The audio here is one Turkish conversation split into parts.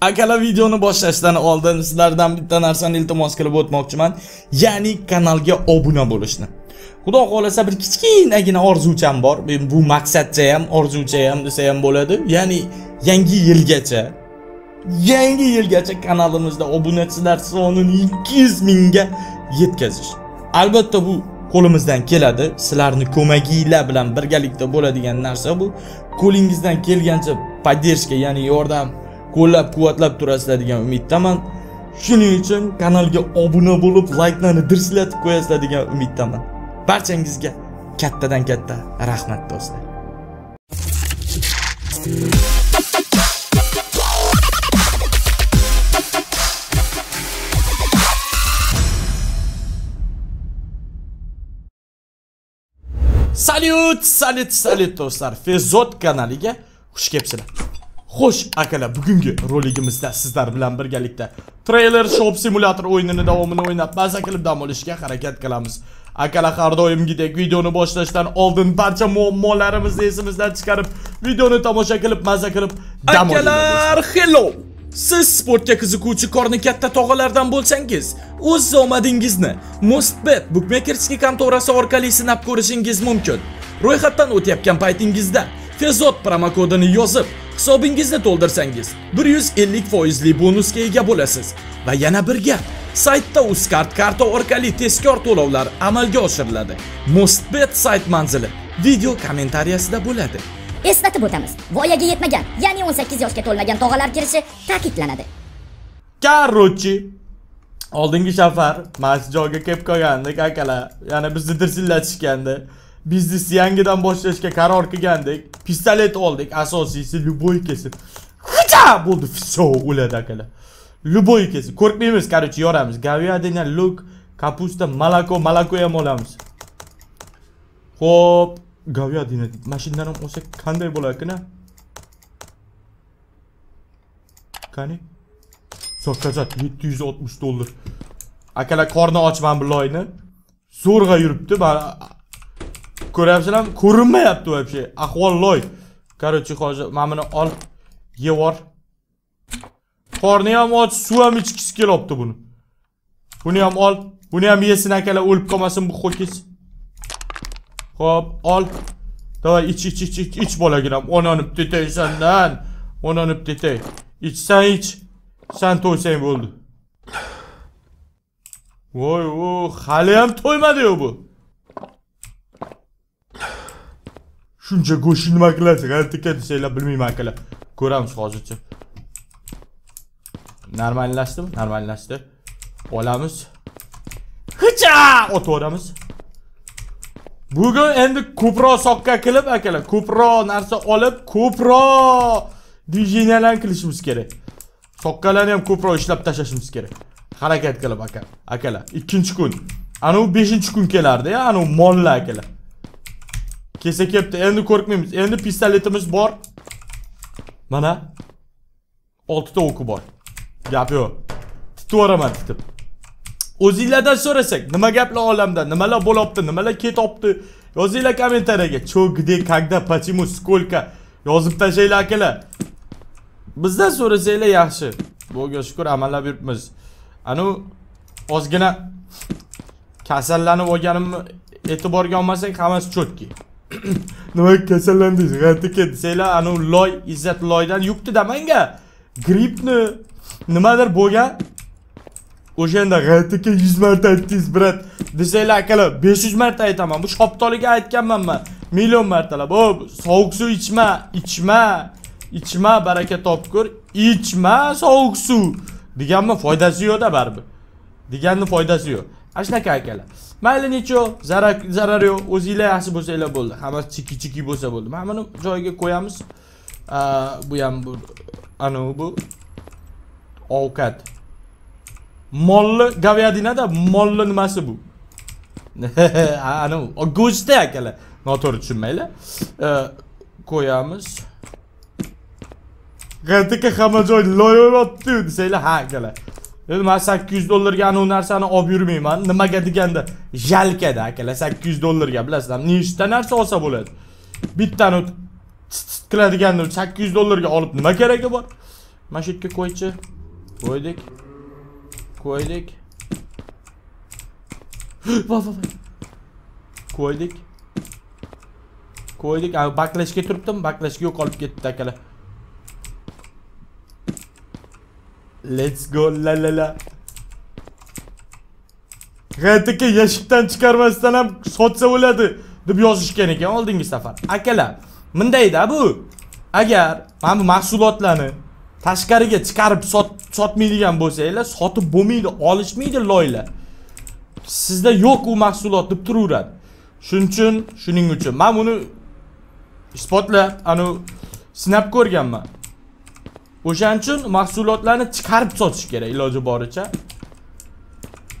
Akalar videoni boshlashdan oldin sizlardan bitta narsani iltimos qilib o'tmoqchiman, ya'ni kanalga obuna bo'lishni. Xudo xolasa bir kichkinagina orzucham bor. Men bu maqsadcha ham, orzucha ham desa ham bo'ladi. Ya'ni yangi yilgacha yangi yilgacha kanalimizda obunachilar sonini 200 mingga yetkazish. Albatta bu qo'limizdan keladi. Sizlarni ko'maginglar bilan birgalikda bo'ladigan narsa bu. Qo'lingizdan kelgancha поддержка, ya'ni yordam qo'llab quvvatlab turasizlar degan umiddaman. Shuning uchun kanalga obuna bo'lib layklarni dirsillatib qo'yasizlar degan umiddaman. Barchangizga kattadan katta rahmat do'stlar. Salyut salyut salyut do'stlar. Fezot kanaliga xush kelibsizlar. Xo'sh, akalar, bugungi roligimizda sizlar bilan birgalikda Trailer Shop Simulator o'yinini davomini o'ynab maza qilib dam olishga harakat qilamiz. Akalar, har doimgidek videoni boshlashdan oldin barcha muammolarimizni esimizdan chiqarib, videoni tomosha qilib maza qilib dam. Akalar, hello! Siz sportga qiziquvchi qorni katta tog'alardan bo'lsangiz, o'z omadingizni Mostbet bookmakerskiy kontorasi orqali sinab ko'rishingiz mumkin. Ro'yxatdan o'tayotgan paytingizda Fezot promokodini yozib, hisobingizni to'ldirsangiz 150 foizli bonusga ega bo'lasiz. Va yana bir gap, saytda Uzcard karta orqali tezkor to'lovlar amalga oshiriladi. Mostbet sayt manzili video kommentariyasida bo'ladi. Eslatib o'tamiz. Voyaga yetmagan, ya'ni 18 yoshga to'lmagan tog'alar kirishi ta'kidlanadi. Короче, oldingi safar mana shu joyga kelib qolgandik akalar. Yana bizni dirsillatishgandi. biznesni yangidan boshlashga qaror qilgandik. Pistolet oldik asosiysi любой kesib. Хача bo'ldi. Все o'ladi akalar любой kesib. Qo'rqmaymiz короче yoramiz. Говядина luk kapusta молоко молоко ham olamiz. Xo'p, говядина mashinadan olsak qanday bo'larkan qani zakazat 760 dollar. Akalar qorni ochman bu loyni zo'rg'a yuribdi ko'ryapsizlarmi? Ko'rinmayapti вообще. Ahvol loy. Короче hozir mana buni ol yevor qorni ham och suv ham ichgisi kelyapti buni. Buni ham ol buni ham yesin akalar o'lib qolmasin bu ho'kiz. Ho'p ol. Давай ich ich ich ich ich bolaginam onanib tetay sandan onanib tetay. Ichsan ich san to'ysang bo'ldi. Voy o hali ham to'ymadi-yu bu. Shuncha go'shtni nima qilasiz g'altika desanglar bilmayman akalar. Ko'ramiz hozircha. Normallashdimi normallashdi olamiz. Hicha! Otib yuboramiz bugun endi ko'proq soqqa qilib akalar ko'proq narsa olib ko'proq движениyalarni qilishimiz kerak soqqalarni ham ko'proq ishlab tashlashimiz kerak harakat qilib aka akalar ikkinchi kun anavi beshinchi kun kelardi ya anavi mollar akalar kelsa kelibdi endi qo'rqmaymiz endi pistoletimiz bor mana oltita o'qi bor gap yo'q titib yuboraman titib O'zinglardan so'rasak nima gaplar olamda nimalar bo'lyapti nimalar ketyapti yozinglar kommentariyaga. Cho где когда почему сколько yozib tashlanglar akalar. Bizdan so'rasanglar yaxshi. Xudoga shukur amallab yuribmiz. Anu ozgina kasallanib olganimni e'tiborga olmasak hammasi cho'tki. Nima kasallandingiz g'ataka desanglar anavi loy izzat loydan yuptida manga. Grippni nimadir bo'lgan. O'shanda g'aytaka yuz marta aytdingiz brat. Desanglar akalar besh yuz marta aytaman. Bu shoptoliga aytganman man million martalab o sovuq suv ichma ichma ichma baraka topkur ichma sovuq suv. Deganman foydasi yo'qda baribir. Deganni foydasi yo'q. Ana shunaqa akalar. Mayli necho zarar zarar yo'q. O'zinglar yaxshi bo'lsanglar bo'ldi. Hammasi chiki chiki bo'lsa bo'ldi. Mana buni joyiga qo'yamiz. Bu ham bu anavi bu ovqat. මොල්ල ගවයාදිනද මොල්ලන මැසබු anam o go'shtdek hali noto'g'ri tushunmanglar e, qo'yamiz. G'ataka hamma joy loyayotdi desanglar ha akalar endi man sakkiz yuz dollarga anavi narsani olib yurmayman. Nimaga deganda yalkada akalar sakkiz yuz dollarga bilasizlarmi nechta narsa olsa bo'ladi. Bittani qiladigan sakkiz yuz dollarga olib nima keragi bor? Mana shu yerga qo'ychi. Qo'ydik qo'ydik voy voy voy qo'ydik qo'ydik a baklashga turibdim baklashga yo'qolib ketdi akalar let's go la la la. G'aytaka yashikdan chiqarmasdan ham sotsa bo'ladi deb yozishgan ekan oldingi safar. Akalar bundayda bu? Agar mana bu mahsulotlarni tashqariga chiqarib sot sotmaydigan bo'lsanglar sotib bo'lmaydi olishmaydi loylar. Sizda yo'q u mahsulot deb turaveradi. Shuning uchun shuning uchun. Man buni isbotlab anavi sinab ko'rganman. O'shaning uchun mahsulotlarni chiqarib sotish kerak iloji boricha.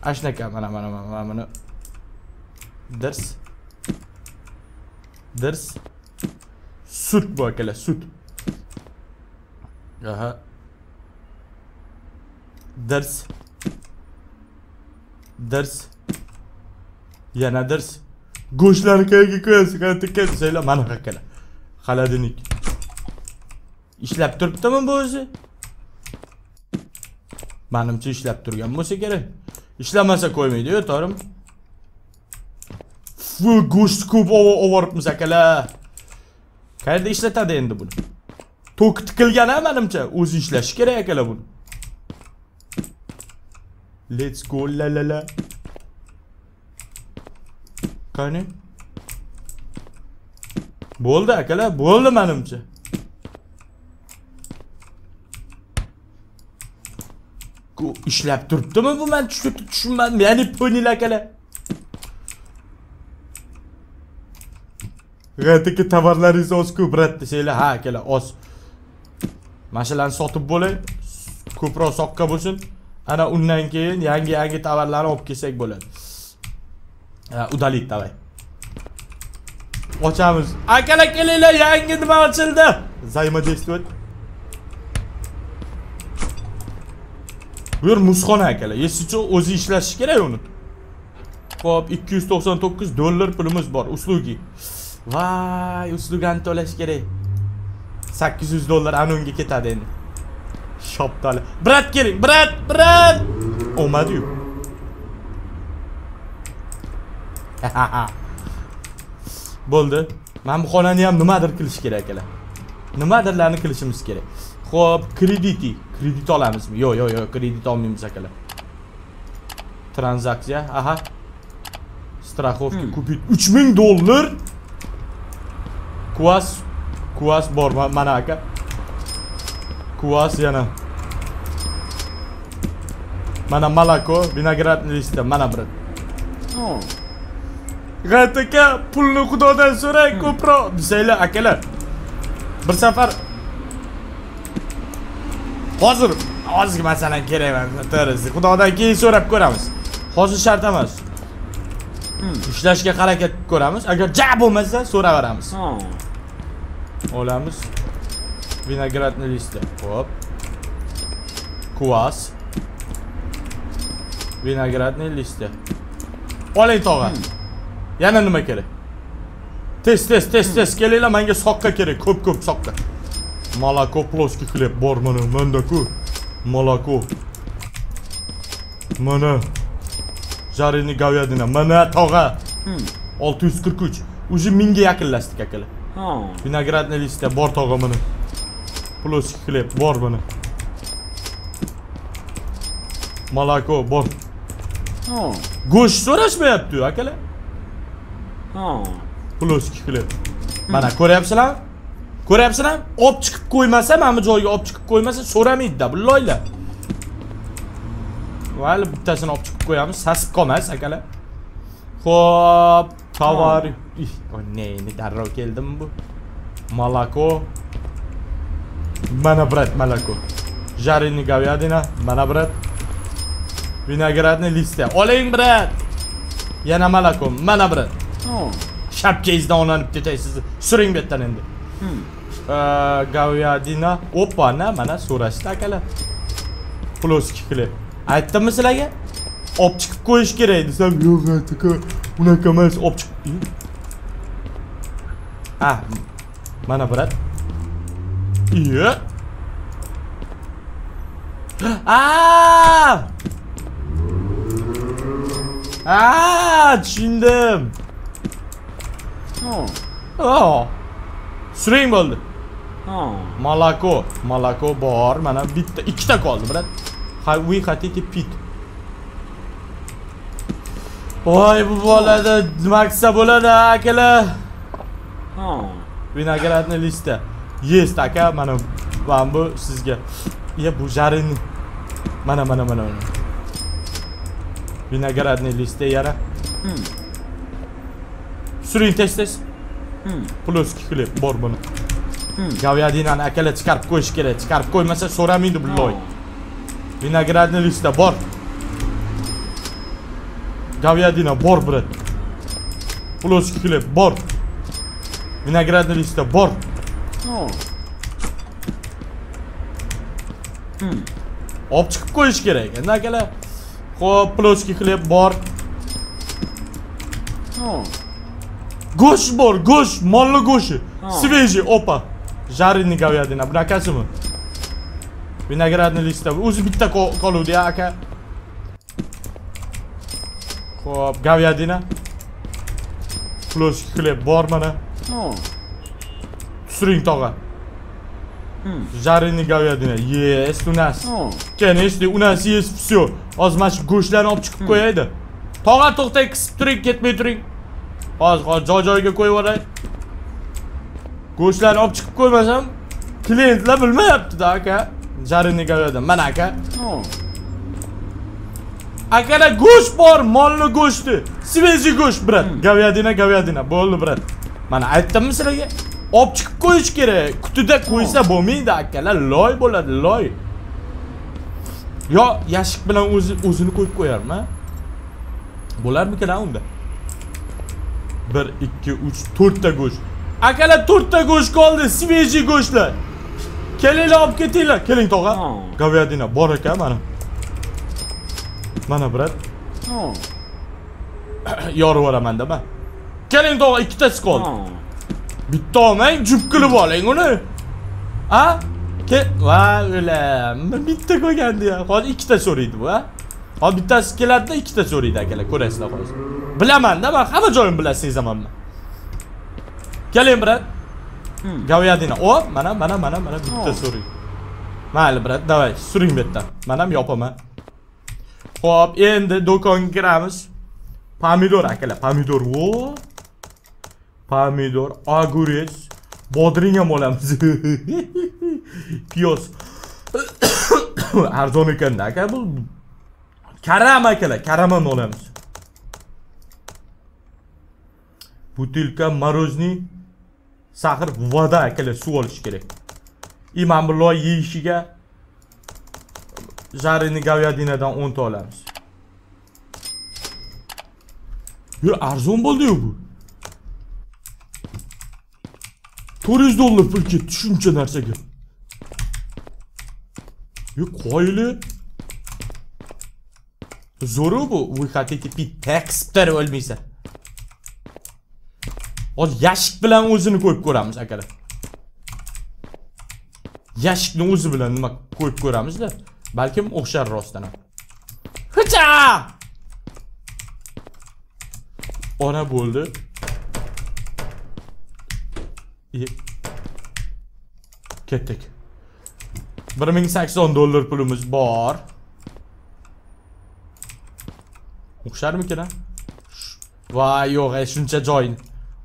Ana shunaqa mana mana mana mana. Buni dirs dirs sut bu akalar sut. Aha. Ders. Ders. Yana ders. Goşlar kayık koyasın artık kes söyle bana kakala. Haladınık. İşlep turptu mu bu özü? Benimçe işlep turgan bu sigara. İşlemese koymaydı ya tarım. Fı goşt kup ovarıp mı sakala. Kayda işletedi endi bunu to'ki tikilgan a manimcha o'zi ishlashi kerak akalar let's go la la la. Qani? Bo'ldi akalar bo'ldi manimcha Ku- ishlab turibdimi bu man tushunmadim ya'ni po'nil akalar g'atiki tovarlaringiz oz-ku brat desanglar ha akalar oz mana shularni sotib bo'lay ko'proq soqqa bo'lsin ana undan keyin yangi yangi tovarlarni olib kelsak bo'ladi ha udalik давай ochamiz akalar kelinglar yangi nima ochildi взаимодействовать bu yer muzxona akalar esichi o'zi ishlashi kerak uni Xo'p, 299 dollar pulimiz bor uslugi voy uslugani to'lash kerak 800 dollar anunga ketadi endi shoptali brat keling brat brat olmadiyu bo'ldi mana bu xonani ham nimadir qilish kerak akalar nimadirlarni qilishimiz kerak Xo'p, krediti kredit olamizmi yo'q yo'q yo'q kredit olmaymiz akalar tranzaksiya aha страховка купить 3000 dollar kvas kvas bor ma- mana aka kvas yana. Mana молоко vinogradный listda mana bir Oh. g'ayat aka pulni xudodan so'rang ko'proq. Desanglar akalar. Bir safar hozir hozirgi masalan kerak emas xudodan keyin so'rab ko'ramiz. Hozir shart emas. Ishlashga harakat ko'ramiz. Agar ja bo'lmasa so'raveramiz. Oh. Olamiz. Vinogradный listda hop kvas vinogradный listda oling tog'a. Yana nima kerak? Tez tez tez tez. Kelinglar menga soqqa kerak. Ko'p ko'p soqqa. Молоко плоский хлеб bor mana manda-ku молоко mana жареный говядина mana tog'a 643 уже mingga yaqinlashdik akalar Vinogradный listda bor tog'a mana плоский хлеб bor mana молоко bor. Go'sht so'rashmayapti akalar. Плоский хлеб mana ko'ryapsizlarmi ko'ryapsizlarmi olib chiqib qo'ymasa mana bu joyga olib chiqib qo'ymasa so'ramaydida bu loylar mayli bittasini olib chiqib qo'yamiz sasib qolmas akalar. Ho'p tovar Ih, o ne endi darrov keldimi bu молоко mana brat молоко жареный говядина mana brat vinogradный listya oling brat yana молоко mana brat Oh. shapkangizdan olinib ketay sizni suring bu yerdan endi Э, говядина опа na mana so'rashdi akalar плоский хлеб aytdimmi sizlarga olib chiqib qo'yish kerak desam yo'q aka unaqa emas olib chiqib ha mana brat iya Aa! Aa, tushundim. Oh. Oh. Suring bo'ldi. Oh. Malako, malako bor. Mana bitta, ikkita qoldi, brat. Ha, we хотите pit. Voy bu bolada qilsa bo'ladi, akalar? Vinogradni lista. Есть, aka, mana mana bu sizga. Ya bu jarin. Mana mana mana mana. Vinogradni lista yana. Hmm. Suring tez tez. Hmm. Ploski xleb bor buni. Hmm. Gavyadinani akalar chiqarib qo'yish kerak. Chiqarib qo'ymasa so'ramaydi bu loy. Oh. Vinogradni lista bor. Говядина, бор, брат. Плоский хлеб, бор. Виноградные листья, бор. Olib chiqib qo'yish kerak. Endi akalar, xo'p, плоский хлеб bor. Go'sht bor, go'sht, molli go'shti. Sveji, opa. Jarini говядина, bunaqasimi? Vinogradni listda. O'zi bitta qoluvdi, aka. Xo'p, говядина. Ploski xleb bor mana. Suring tog'a. Hmm. Жареный говядина. Есть у нас. Конечно, у нас есть все. Hozir mana shu go'shtlarni olib chiqib qo'yaydi. Tog'a to'xtang, qisib turing, ketmay turing. Hozir hozir joy-joyiga qo'yib yuboray. Go'shtlarni olib chiqib qo'ymasam, klientlar bilmayapti-da aka. Jariniy говядина. Mana aka. Akada go'sht bor, molli go'shti. Svezi go'sht, brat. Hmm. Gavyadina, gavyadina. Bo'ldi, brat. Mana aytdimmi sizlarga? Olib chiqib qo'yish kerak. Qutida qo'ysa oh. bo'lmaydi, akalar. Loy bo'ladi, loy. Yo, yashik bilan o'zi o'zini qo'yib qo'yarmi? Bo'larmikan unda? 1 2 3 4 ta go'sht. Akalar 4 ta go'sht qoldi, sveji go'shtlar. Kelinglar olib ketinglar. Keling, tog'a. Oh. Gavyadina bor ekan mana Mana brat. Oh. Yorib yuboraman-da man. Keling tog'a ikkitasi qoldi. Oh. Bitta olmang, jup qilib oling uni. Ha? Ke va o'lam. Bitta qo'ygandi ya. Hozir ikkita so'raydi bu, ha? Hozir bittasi keladi-da, ikkita so'raydi akalar, ko'rasizlar hozir. Bilaman-da, men hamma joyimni bilasiz sezaman men. Keling, brat. Hmm. Говядина. O, mana, mana, mana, mana bitta Oh. so'ring. Mayli, brat, davay, suring bu yerdan. Men ham yopaman. Hop, endi do'konga kiramiz. Pomidor akalar, pomidor. Vo. Pomidor, огурец, bodring ham olamiz. Piyoz. Arzon ekan-da aka bu. Karam akalar, karam ham olamiz. Butilka morozniy sahr voda akalar suv olish kerak. И mana bu loy yeyishiga жареный говядинаdan 10 ta olamiz. Yo arzon bo'ldi-yu bu. 400 dollar pul ketdi shuncha narsaga. Yo qoyili. Zo'ru bu. Вы хотите pit tekstlar o'lmaysa. Hozir yashik bilan o'zini qo'yib ko'ramiz akalar. Yashikni o'zi bilan nima qo'yib ko'ramizda. Balkim o'xshar rostdan ham. Hicha! Ona bo'ldi. И ketdik. 1080 dollar pulimiz bor. O'xsharmikin ha? Voy, yo'q, ay shuncha joyni.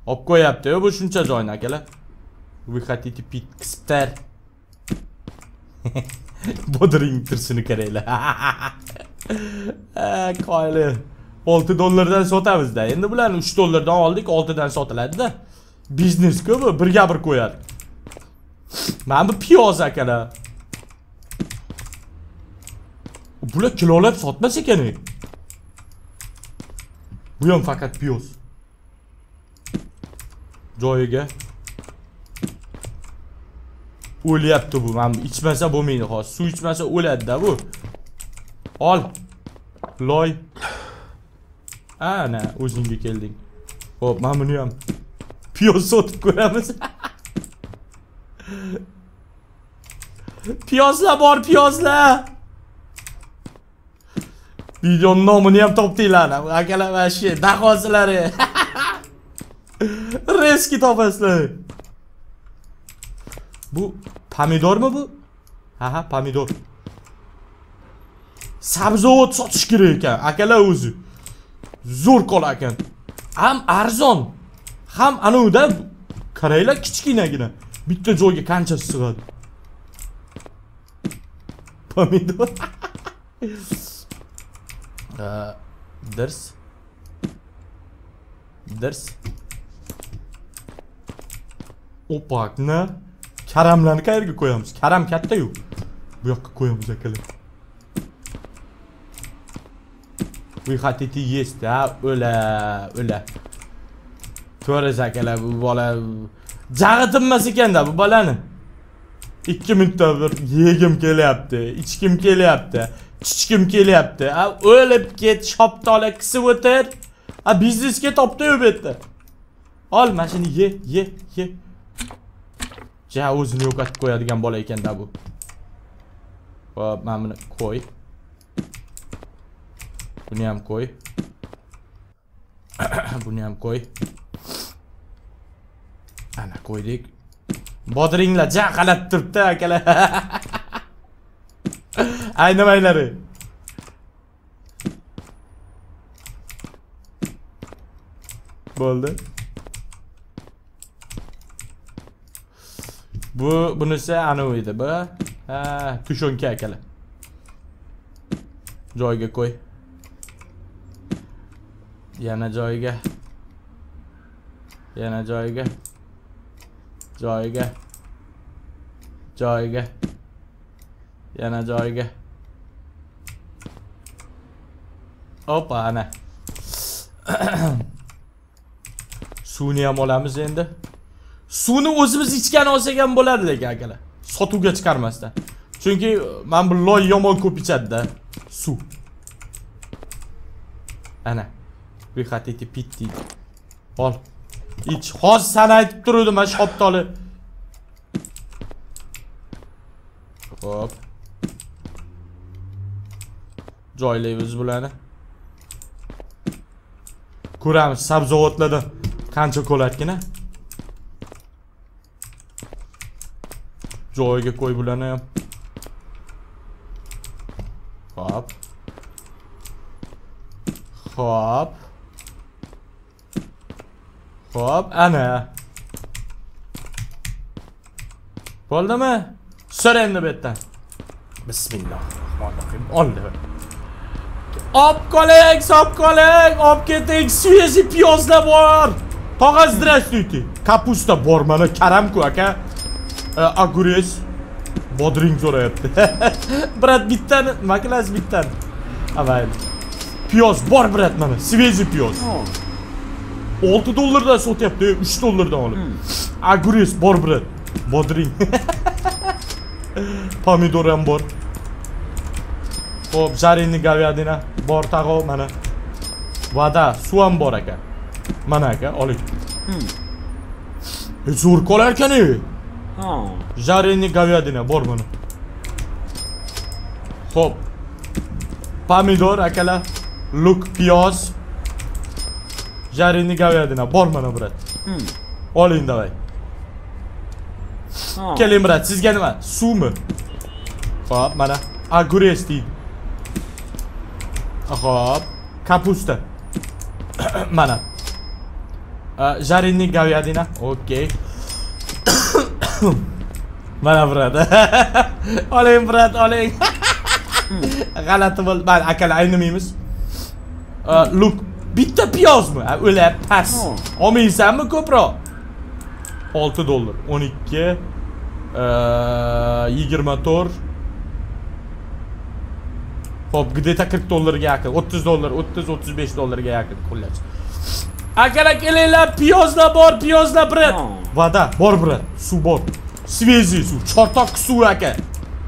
Olib qo'yapti-yu bu shuncha joyni akalar. Вы хотите pit qistar. Bodring tursini qaranglar. Ha, Qoyli. 6 dollardan sotamiz-da. Endi bularni 3 dollardan oldik, 6 dan sotiladi-da. Biznes-ku bu, birga bir qo'yadi. Mana bu piyoz akalar. Bular kilolab sotmas ekan. Bu ham faqat piyoz. Joyiga o'lyapti bu. Mana ichmasa bo'lmaydi hozir. Suv ichmasa o'ladida bu. Ol. Loy. Ana o'zingga kelding. Ho'p mana buni ham piyoz sotib ko'ramiz. Piyozlar bor piyozlar. Videoni nomini ham topdinglar. Akalar mana shu dahosilari reski topasizlar bu pomidormi bu? Ha ha pomidor. Sabzavot sotish kerak ekan akalar o'zi. Zo'r ekan ham arzon ham anavida qaranglar kichkinagina. Bitta joyga qanchasi sig'adi? Pomidor. Ee, dirs. Dirs. Opakni karamlarni qayerga qo'yamiz karam katta-yu bu yoqqa qo'yamiz akalar Вы хотите есть, а? O'la, o'la. To'g'ri akalar bu bola jag'i tinmas ekanda bu bolani. 2 minutda bir yegim kelyapti, ichkim kelyapti, chichkim kelyapti. A o'lib ket, shoptola qisib o'tir. A biznesga topdi u bu yerda. Ol, mana shuni ye, ye, ye. Ja o'zini yo'qotib qo'yadigan bola ekanda bu. Hop, mana buni qo'y. Buni ham qo'y. Buni ham qo'y. Ana qo'ydik. Bodringlar ja qalab turibdi akalar. Aynimaylari. Bo'ldi. Bu bunisi anavi edi. Bu ha, tushonka akalar. Joyiga qo'y. Yana joyiga. Yana joyiga. Joyiga. Joyiga. Yana joyiga. Hoppa ana. Suvni ham olamiz endi Suvni o'zimiz ichgan olsak ham bo'ladi lekin akalar. Sotuvga chiqarmasdan. Chunki men bu loy yomon ko'p ichadi-da. Suv. Ana. Вы хотите пить deydi. Ol. Ich. Hozir sana aytib turdim mana shoptoli. Hop. Joylaymiz bularni. Ko'ramiz sabzavotlardan qancha qo'ladgina. Joyiga qo'y bularni ham. Hop. Hop. Hop, ana. Bo'ldimi? So'ra endi bu yerdan. Bismillahirrohmanirrohim. Oldi. Op qoling, sop qoling, op keting, свежий piyozlar bor. Tog'a здравствуйте. Kapusta bor mana karam-ku aka. Ee, Aguriz. Bodring so'rayapti. Brat bittani, maklasi bittani. Avayl. Piyoz bor brat mana, svezi piyoz. 6 dollardan sotyapti, 3 dollardan olib. Hmm. Aguriz bor brat. Bodring. Pomidor ham bor. Xo'p, zarenni gavyadina bor tag'o mana. Vada, suv ham bor ekan. Mana aka, oling. Zo'r qolar ekan-ku. Жареный говядина bor mana. Xo'p. Pomidor akalar, luk, piyoz. Жареный говядина bor mana brat. Oling davay. Keling brat, sizga nima? Suvmi? Xo'p, mana огурец deydi. Xo'p, kapusta. mana. Жареный говядина. Okey. mana birat oling brat oling. G'alati bo'ldi. Mayli akalar aynimaymiz. Uh, Luk bitta piyozmi? O'lar past. Olmaysanmi ko'proq? Olti dollar. o'n ikki uh, yigirma to'rt. Ho'p где то qirq dollarga yaqin. O'ttiz dollar o'ttiz o'ttiz besh dollarga yaqin. Xullas Akalar kelinglar, piyozlar bor, piyozlar brat. Voda bor brat, suv bor. Свежий suv, chortoq suv aka.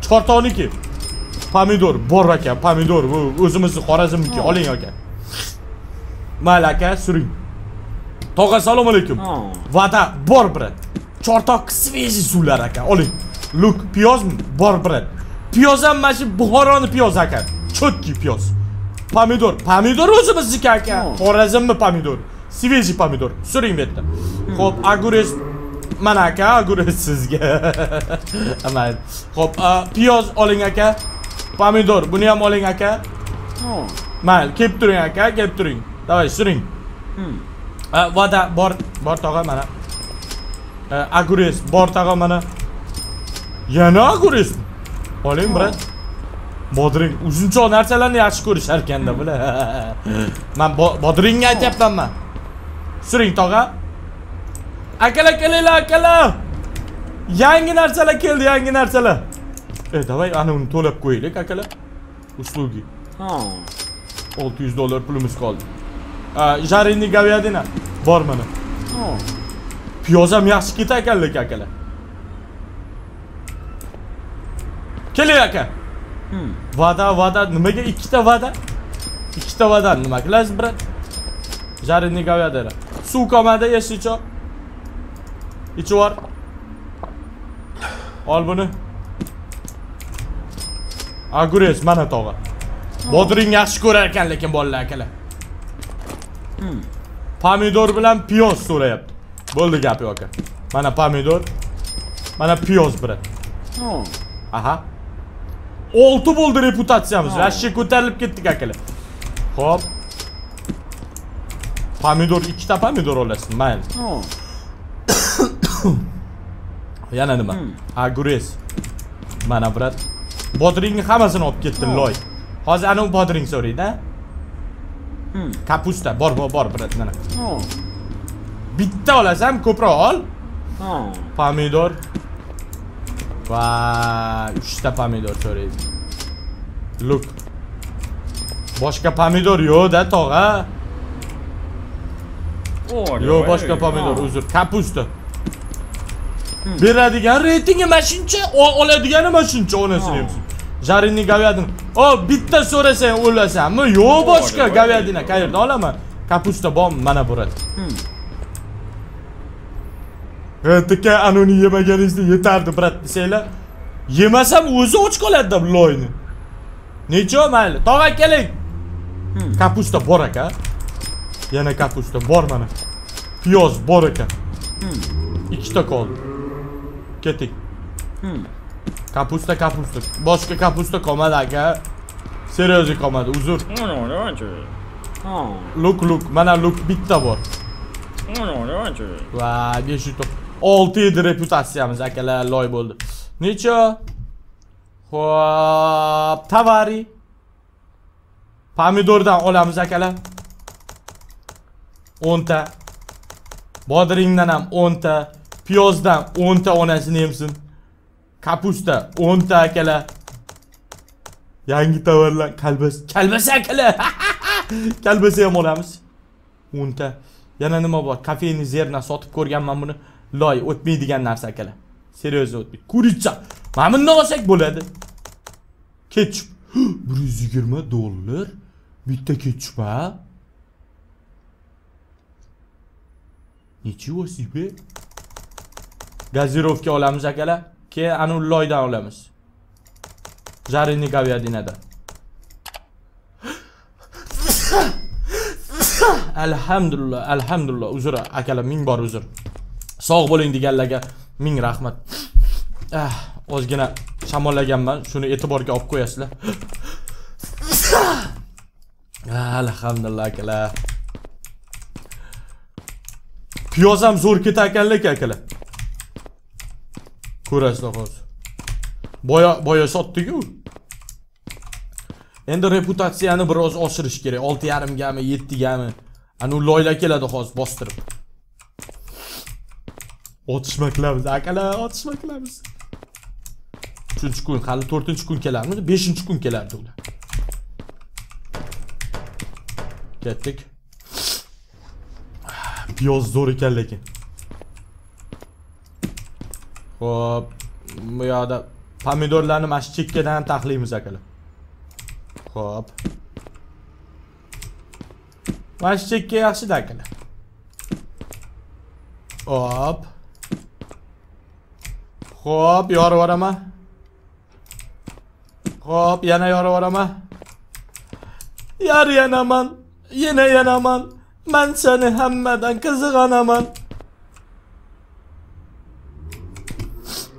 Chortoqniki. Pomidor bor aka, pomidor bu o'zimizni Xorazmniki. Oling aka. Mayli aka, suring. Tog'a assalomu alaykum. Voda bor brat. Chortoq свежий suvlar aka. Oling. Luk, piyozmi? Bor brat. Piyoz ham mana shu Buxoroni piyoz aka. Chotki piyoz. Pomidor. Pomidor o'zimizniki aka. Xorazmmi pomidor? Sveji pomidor. Suring bu yerda. Xo'p, огурец mana aka, огурец sizga. Amayli. Xo'p, a, piyoz oling aka. Pomidor, buni ham oling aka. Mayli, kelib turing aka, kelib turing. Davay, suring. Voda bor, bor tog'a mana. Огурец bor tog'a mana. Yana огурец. Oling, brat. Bodring uzunchoq narsalarni yaxshi ko'rishar ekanda bular. Men bo- bodringni aytyapman man. suring tog'a akalar ah. ah, kelinglar akalar yangi narsalar keldi yangi narsalar e eh, davay ana uni to'lab qo'yaylik akalar eh, uslugi. Hmm. Ha 600 dollar pulimiz qoldi ah, jarenni govyadina bor mana? Hmm. Piyoz ham yaxshi ketar ekan lekin akalar keling aka vada hmm. vada nimaga ikkita vada ikkita vada nima qilasiz brat jarenni govyadina говядина. Suv qolmadi yesicho. Ichi bor. Ol buni. Огурец mana tog'a. Bodring yaxshi ko'rar ekan lekin bolalar akalar. Hmm. Pomidor bilan piyoz so'rayapti. Bo'ldi gap yo'q aka. Mana pomidor. Mana piyoz brat. Ha. Aha. 6 bo'ldi reputatsiyamiz. Ha. Rashki ko'tarilib ketdik akalar. Xo'p. Pomidor, ikkita pomidor olasiz. Mayli. Yana nima? Hmm. Огурец. Mana brat. Bodringni hammasini olib ketdi, Ha. loy. Hozir ana u bodring so'raydi, Hmm. Kapusta, bor, bor, bor, brat, mana. Bitta olasan, ko'proq ol. Pomidor. Va 3 ta pomidor so'raydi. Look. Boshqa pomidor yo'q-da, tog'a. Yo'q, oi, boshqa pomidor, ha. uzr. Kapusta. Beradigan reytingi mana shuncha, oladigani mana shuncha onasini Ha. yemsin. Жареный говядина. O, bitta so'rasang o'lasanmi? Yo'q, boshqa говядина qayerdan olaman? Kapusta bormi? Mana brat. Hmm. Tika anoni yemaganingizda yetardi brat desanglar. Yemasam o'zi och qoladi-da loyni. Necha mayli. Tog'a keling. Hmm. Kapusta bor aka. Yana kapusta bor mana. Piyoz bor ekan. Hmm. Ikkita qoldi. Keting. Hmm. Kapusta kapusta. Boshqa kapusta qolmadi aka. Ono, davanchi. Ha. Luk luk, mana luk bitta bor. Va 500 top. 6 7 reputatsiyamiz akalar loy bo'ldi. Necha? Xo'p, tavari. Pomidordan olamiz akalar. 10 ta. Bodringdan ham 10 ta. Piyozdan 10 ta onasini yemsin. Kapusta 10 ta akalar. Yangi tovarlar kalbas. Kalbasa akalar. Kalbasa ham olamiz. 10 ta. Yana nima bor? Kafeni zerna sotib ko'rganman buni. Loy o'tmaydigan narsa akalar. Seryozni o'tmaydi. Kuricha. Mana bundan olsak bo'ladi. Ketchup. 120 dollar. Bitta ketchup ha? Nechего себе? Gazirovka olamiz akalar. Keyin anu loydan olamiz. Жареный говядинаdan. alhamdulillah alhamdulillah uzr akalar ming bor uzr sog' bo'ling deganlarga ming rahmat ah, ozgina shamollaganman shuni e'tiborga olib qo'yasizlar Ah, alhamdulillah akalar Piyoz ham zo'r ketar ekan lekin akalar ko'rasizlar hozir boya boya sotdik-ku Endi reputatsiyani biroz oshirish kerak. 6.5 gami, 7 gami. Anu loyla keladi hozir bostirib. Otishma qilamiz, akalar, otishma qilamiz. 3 kun, hali 4 kun kelarmidi? 5 kun kelardi ular. Ketdik. Piyoz zo'r ekan lekin. Xo'p, bu yoqda pomidorlarni mana shu chekkadan taxlaymiz akalar. Xo'p. Mana shu chekka yaxshi-da akalar. Hop. Xo'p, yorib yuboraman. Xo'p, yana yorib yuboraman. Yar yanaman, yine yanaman. Ben seni hemmeden kızganaman.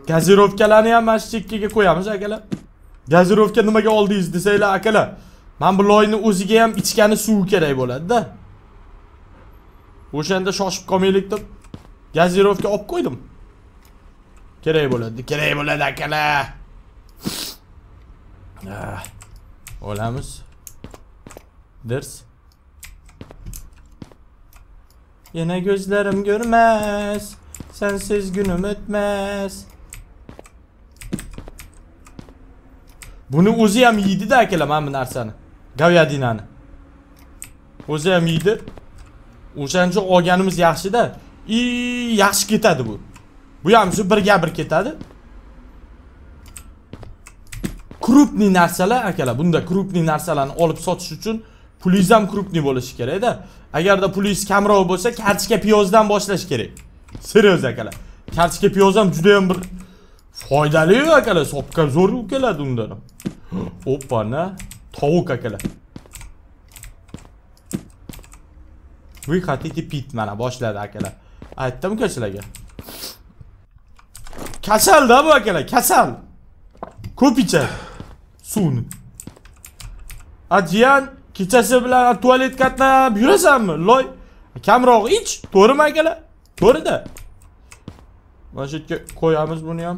Gazirovkalarni ham mana shu chekkaga qo'yamiz akalar. Gazirovka nimaga oldingiz desanglar akalar. Men bu loyni o'ziga ham ichgani suvi kerak bo'ladi-da. O'shanda shoshib qolmaylik deb gazirovka olib qo'ydim. Kerak bo'ladi, kerak bo'ladi akalar. Ah, Olamiz. Ders. Yine gözlerim görmez. Sensiz günüm ötmez. Buni o'zi ham yeydi-da akalar mana bu narsani. Gavyadinani. O'zi ham yeydi. O'shancha olganimiz yaxshi-da. I yaxshi ketadi bu. Bu ham shu birga bir ketadi. Krupniy narsalar akalar, bunda krupniy narsalarni olib sotish uchun pulingiz ham krupniy bo'lishi kerak-da. Agarda pulingiz kamroq bo'lsa, kartochka piyozdan boshlash kerak. Seriyoz akalar. Kartochka piyoz ham juda ham bir foydali akalar, sopka zo'r keladi undan. ham. Oppa, na. Tovuq akalar. Вы хотите pit mana boshladi akalar. Aytdim-ku sizlarga. Kasalda bu akalar, kasal. Ko'p ichadi suvni. Ajiyan kechasi bilan tualet qatlab yurasanmi? Loy, kamroq ich, to'g'rimi akalar? To'g'ri-da. Mana shu yerga qo'yamiz buni ham.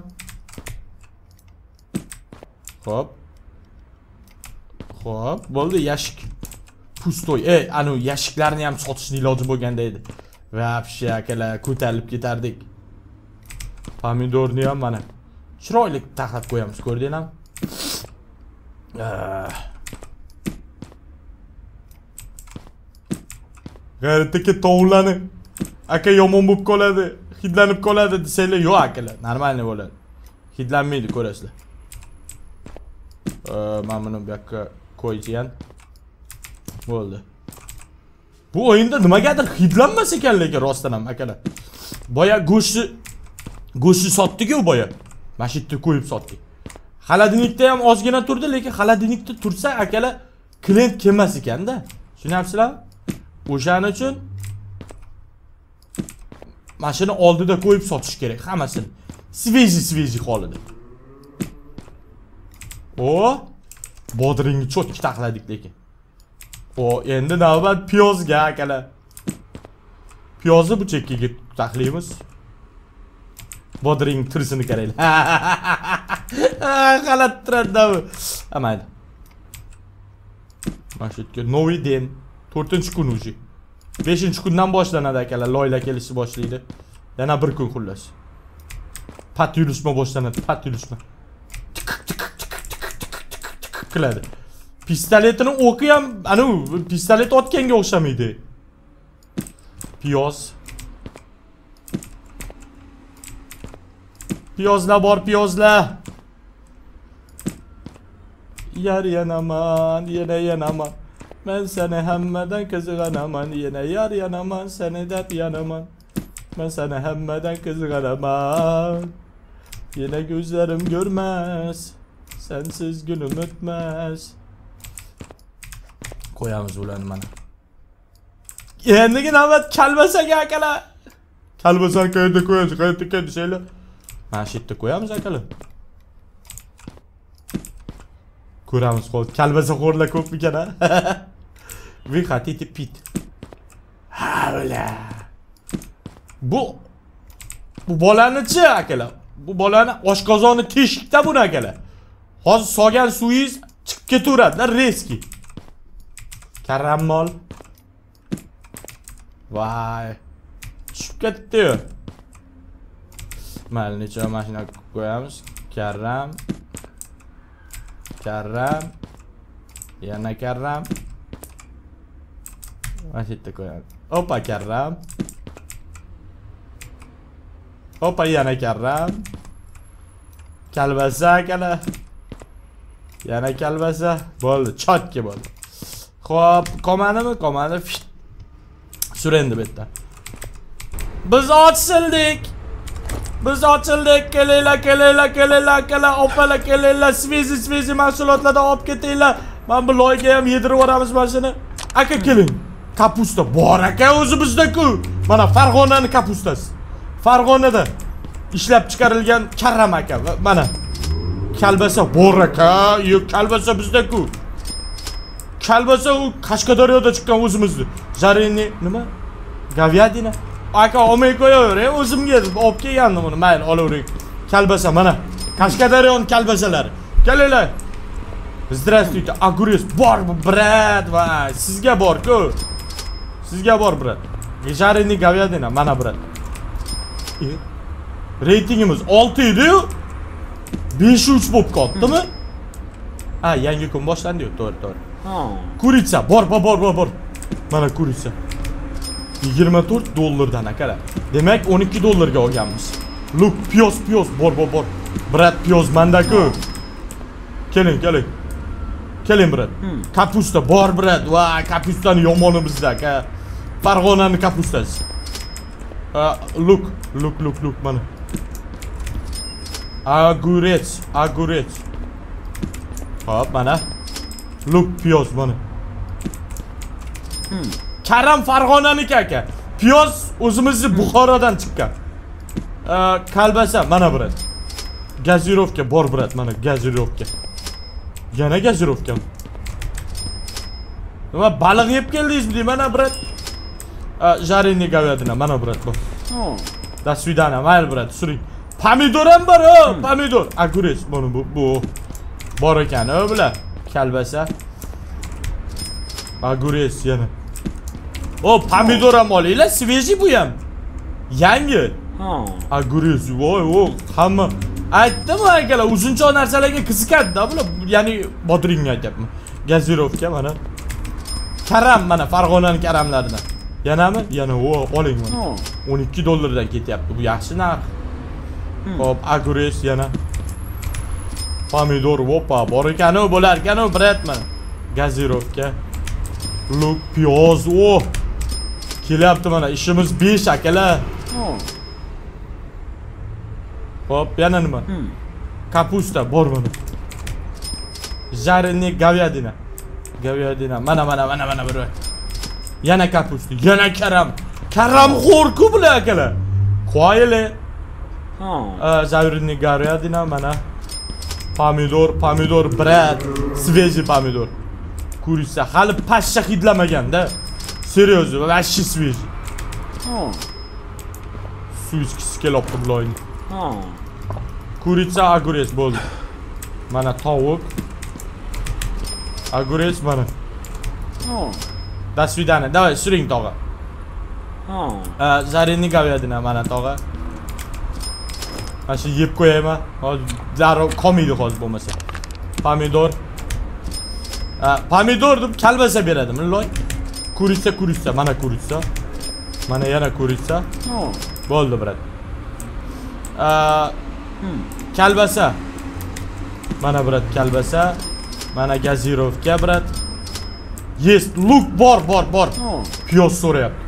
Xo'p. Xo'p, bo'ldi, yashik. Pustoy. Ey, anu yashiklarni ham sotishni iloji bo'lganda edi. Vapshe akalar, ko'tarilib ketardik. Pomidorni ham mana chiroyli taxlab qo'yamiz, ko'rdinglarmi? Ah. G'ayratdagi aka yomon bo'lib qoladi, hidlanib qoladi desanglar, yo'q akalar, нормальный bo'ladi. Hidlanmaydi, ko'rasizlar. man buni bu yoqqa qo'ygan. Bo'ldi. Bu o'yinda nimagadir hidlanmas ekan lekin rostdan ham akalar. Boya go'shtni go'shtni sotdik-ku boya. Mana shu yerda qo'yib sotdik. xolodilnikda ham ozgina turdi, lekin xolodilnikda tursa akalar klient kelmas ekanda. tushunyapsizlarmi o'shaning uchun mana shuni oldida qo'yib sotish kerak hammasini. Sveji sveji holida o bodringni cho'tki taxladik lekin. O endi navbat piyozga akalar piyozni bu chekkaga taxlaymiz bodring turisini qaranglar g'alati turadida bu. Mayli mana shu yerga noviden день. 4-kun уже. 5-kundan boshlanadi akalar, loyla kelishni boshlaydi. Yana bir kun xullas. Pat yurishma boshlanadi, pat yurishma. qiladi. Pistoletini o'qi ham, anu, pistolet otganga o'xshamaydi. Piyoz. Piyozlar bor, piyozlar. Yar yanaman, yana yanaman. Men seni hammadan qizg'anaman, yana yar yanaman, seni deb yanaman. Men seni hammadan qizg'anaman. Yine gözlerim görmez. Sensiz günüm ötmez. Koyamiz ularni mana. Endigi navbat kalbasaga akalar. Kalbasani qayerda qo'yamiz? Qayerda ekan desanglar. Mana shu yerda qo'yamiz akalar. Ko'ramiz hozir kalbasa xo'rlar ko'p ekan Vihati pit. Havla. Bu bu bolanichi akalar. Bu bolani oshqozoni teshikda buni akalar. Hozir solgan suvingiz chiqib ketaveradida reski. Karammol. Vay. Tushib ketdi-yu. Mayli, necha mashina qo'yamiz? Karram. Karram. Yana karram. Mana shu yerda qo'yamiz. Opa karram. Opa yana karram. Kalbasa akalar. Yana kalbasa. Bo'ldi, chotki bo'ldi. Xo'p, qolmadimi? Qolmadi. Sur endi bu yerda. Biz ochildik. Biz ochildik. Kelinglar, kelinglar, kelinglar, akalar, opalar, kelinglar. Svezi, svezi mahsulotlardan olib ketinglar. mana bu loyga ham yedirib yuboramiz mana shuni aka keling kapusta bor aka o'zimizda-ku mana farg'onani kapustasi farg'onada ishlab chiqarilgan karam aka va mana kalbasa bor aka yo'q kalbasa bizda-ku kalbasa u qashqadaryoda chiqqan o'zimizni жареный nima говядина aka olmay qo'yavering o'zimga olib kelgandim uni mayli olavering kalbasa mana qashqadaryoni kalbasalari kelinglar здравствуйте огурец bor brat va sizga borku Sizga bor, brat. Yesharini gaviyadina mana, brat. Reytingimiz 6 edi-yu. 5-3 bo'lib qolibdimi? Hmm. Ha, yangi kun boshlandi-yu, to'g'ri, to'gri. Ha. Kuritsa, bor, bor, bor, bor. Mana kuritsa. 24 dollardan akala. Demak 12 dollarga olganmiz. Look, piyoz, piyoz, bor, bor, bor. Brat piyoz manda-ku. Keling, keling. Keling, brat. Hmm. Kapusta bor, brat. Va, kapustani yomoni bizda, aka. Farhona kapmışsınız. Uh, look, look, look, look, man. Agurec, agurec. Hop bana. Look piyoz bana. Hmm. Karam Farg'onaniki aka. Piyoz o'zimizni hmm. Buxorodan chiqqan. Ee, kalbasa mana brat. Gazirovka bor brat mana gazirovka. Yana gazirovka. Nima baliq yeb keldingizmi mana brat? Жареный говядина mana brat bu. Ha. До свидания, mayli brat, suring. Pomidor ham bor, o, pomidor. Огурец mana bu bu. Bor ekan, o bular. Kalbasa. Огурец yana. O, pomidor ham olinglar, свежий bu ham. Yangi. Ha. Огурец, voy, o, hamma aytdim akalar, uzunchoq narsalarga qiziqadi-da bular. Ya'ni bodringni aytyapman. Gazirovka mana. Karam mana Farg'onaning karamlaridan. Yanami? Yana o, oling mana. Ha. 12 dollardan ketyapti. Bu yaxshi narx. Hop, agures yana. Pomidor, vopa, bor ekan-u, bo'lar ekan-u, brat mana. Gazirovka. Luk, piyoz, o. Kelyapti mana, ishimiz 5 akalar. Ha. Hop, yana nima? Hmm. Kapusta bor mana. Жареный говядина. Говядина. Mana mana mana mana bir. Yana kapusta, yana karam. Karam xo'rku bular akalar. Qo'yili. Ha. Жареный говядина mana. Pomidor, pomidor, brat. Свежий помидор. Kurica hali pashsha hidlamaganda. Серьезно, вообще свежий. Kelyapti bularning. Ha. Kurica, огурец bo'ldi. Mana tovuq. Огурец mana. Ha. До свидания. Давай, suring tog'a. Ha. Жареный говядина mana tog'a. Mana shu yeb qo'yayman. Hozir darrov qolmaydi hozir bo'lmasa. Pomidor. Ha, pomidor deb kalbasa beradimi, loy? Kuritsa, kuritsa, mana kuritsa. Mana yana kuritsa. Ha. Bo'ldi, brat. A, Hmm. kalbasa. Mana brat kalbasa. Mana gazirovka, brat. Yes, look, bor, bor, bor. Piyoz so'rayapti.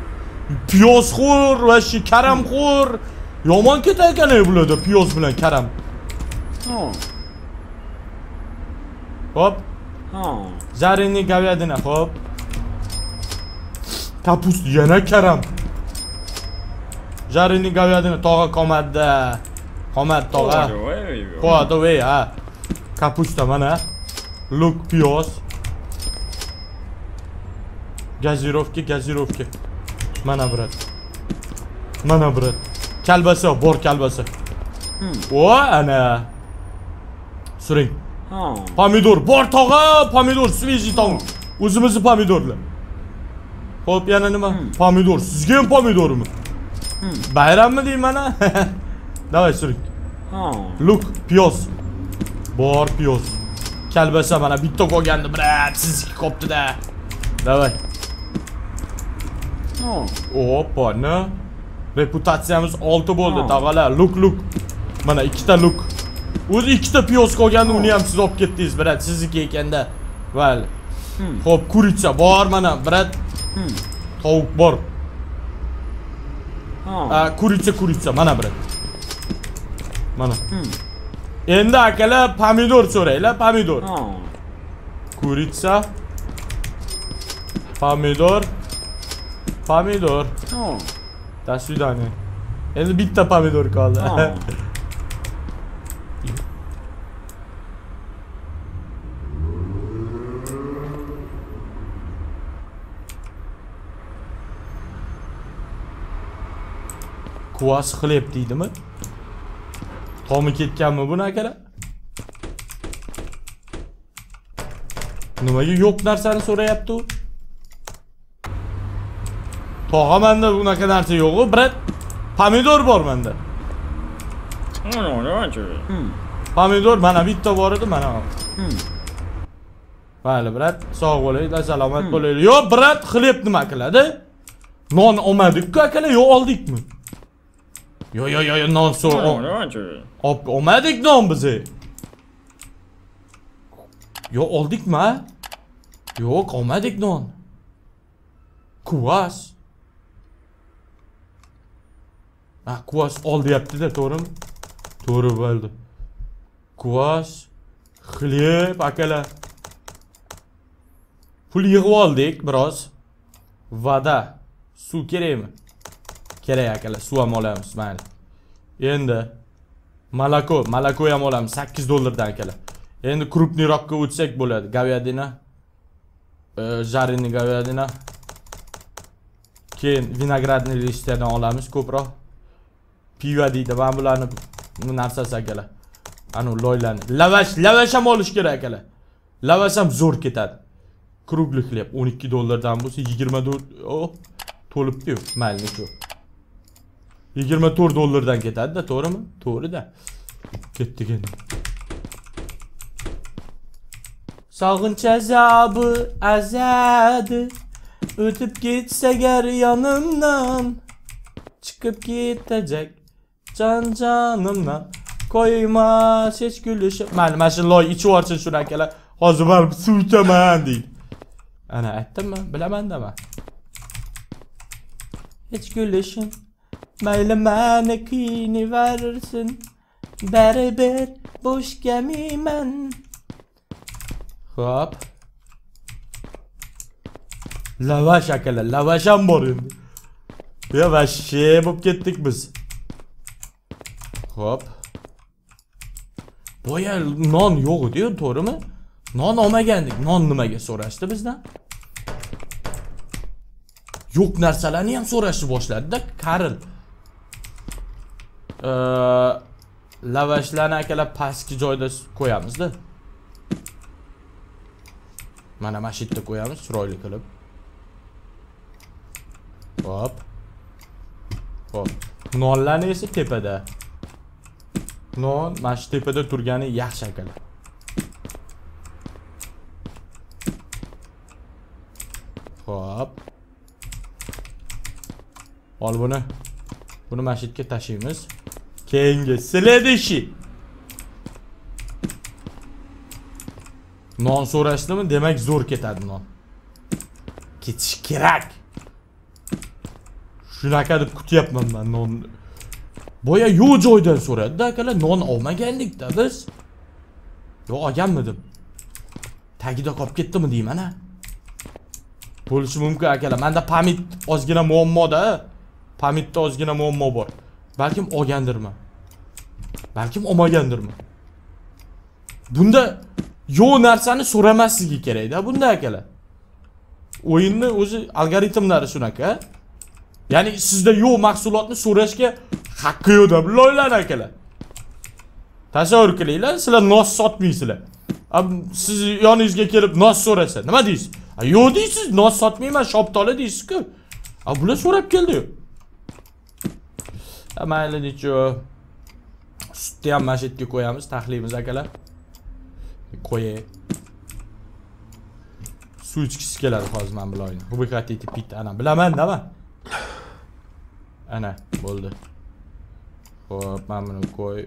Piyoz xor va shi karam xor. Yomon ketar bularda piyoz bilan karam. Hop. Zarinni gavyadina, hop. Kapust yana karam. Zarinni gavyadina tog'a qomadda. Qomad tog'a. Qo'yadi, ha. Kapusta mana. Look, piyoz. Gazirovki, gazirovki. Mana brat. Mana brat. Kalbasi bor kalbasi. Hmm. O ana. Suring. Ha. Pomidor, bor tog'a, pomidor, sveji tong. O'zimizni pomidorlar. Xo'p, yana nima? Hmm. Pomidor, sizga ham pomidormi? Hmm. Bayrammi deyman mana? Davay suring. Ha. Luk, piyoz. Bor piyoz. Kalbasa mana bitta qolgandi, brat, sizniki qoptida. Davay. Ha. Oppa, ne? Reputatsiyamiz 6 bo'ldi, tog'alar. Luk, luk. Mana ikkita luk. O'zi ikkita piyoz qolgandi, uni ham siz olib ketdingiz, brat, sizniki ekanda. Hmm. Xo'p, kuritsa bor mana, brat. Hmm. Tovuq bor. Ha. Kuritsa, kuritsa, mana brat. Mana. Hmm. Endi akalar pomidor so'raylar, pomidor. Kuritsa. Pomidor. Pomidor. Oh. Das Südane. Yani bir de pomidor kaldı. Oh. Kuvas xlep deydimi? Tomi ketganmi buni akalar? Nimaga yo'q narsani so'rayapti u? Tog'a menda bunaqa narsa yo'q-ku, brat. Pomidor bor menda. Oh, no, no, no. Hmm. Pomidor mana bitta bor edi, mana. Hmm. Mayli, brat, sog' bo'linglar, salomat bo'linglar. Yo, brat, xleb nima qiladi? Non olmadik-ku akalar, yo oldikmi? Yo, yo, yo, yo, non so. Op, olmadik non bize. Yo oldikmi? ha? Yo'q, olmadik non. Kuvas. Ha, kuvas ol deyapti-da, to'g'rimi? To'g'ri bo'ldi. Kuvas, xleb, akalar. Pul yig'ib oldik biroz. Vada. Suv kerakmi? Kerak akalar, suv ham olamiz, mayli. Endi Malako, malako ham olamiz 8 dollardan akalar. Endi крупныйroqqa o'tsak bo'ladi. Говядина, жареный говядина. Keyin vinogradniy listlardan olamiz ko'proq. Piva deydi. Mana bularni bu narsasi akalar. Anu loylarni. Lavash, lavash ham olish kerak akalar. Lavash ham zo'r ketadi. Krugli xleb 12 dollardan bo'lsa 24 oh, to'libdi-yu. Mayli, shu. 24 dollardan ketadi-da, to'g'rimi? To'g'ri-da. Ketdik endi. Sog'inch azobi azadi O'tib ketsa gar yonimdan Chiqib ketajak Qo'ymas hech kulishib Mayli, mana shu loy ichib olsin shuni akalar Hozir borib suv ichaman deydi Ana aytdimmi? Bilaman dama Hech kulishim Mayli mani kiyiniversin Baribir bo'sh gamiman Hop. Lavash akalar, lavash ham bor endi. Ya vashshe bo'lib ketdik biz. Hop. Boya non yo'q edi-yu, to'g'rimi? Non olmagandik. Non nimaga so'rashdi bizdan? Yo'q narsalarni ham so'rashni boshladi-da, Karl. Ee, lavashlarni akalar pastki joyda qo'yamiz-da. Mana mana shu yerda qo'yamiz chiroyli. Hop. Hop. Nonlarni esa tepada. No, mana shu tepada turgani yaxshi akalar. Xo'p. Ol buni. Buni masjidga tashiymiz. Keyingi sledishi. Non so'rashdimi? Demak, zo'r ketadi non. Ketish kerak. Shunaqa deb kutyapman men non. Boya yo'q joydan so'radi-da akalar, non olmagandik-da biz. Yo olganmidim. Tagida qolib ketdimi deyman a. Bo'lishi mumkin akalar. Menda pamit ozgina muammoda. Pamitda ozgina muammo bor. Balkim olgandirman. Balkim olmagandirman. Bunda yo'q narsani so'ramasligi kerakda bunda akalar. O'yinni o'zi algoritmlari shunaqa Ya'ni sizda yo'q mahsulotni so'rashga haqqi yo'q-da biloylar akalar. Tasavvur qilinglar, sizlar nos sotmaysizlar. Siz yoningizga kelib nos so'rasa, nima deysiz? Yo'q deysiz, nos sotmayman, shoptoli deysiz-ku. A bular so'rab keldi-yu. Mayli necho. Sutni ham mana shu yerga qo'yamiz, taxlaymiz akalar. qo'yay suv ichgisi keladi hozir man bularni вы хотите pить ana bilaman man ana bo'ldi ho'p mana buni qo'y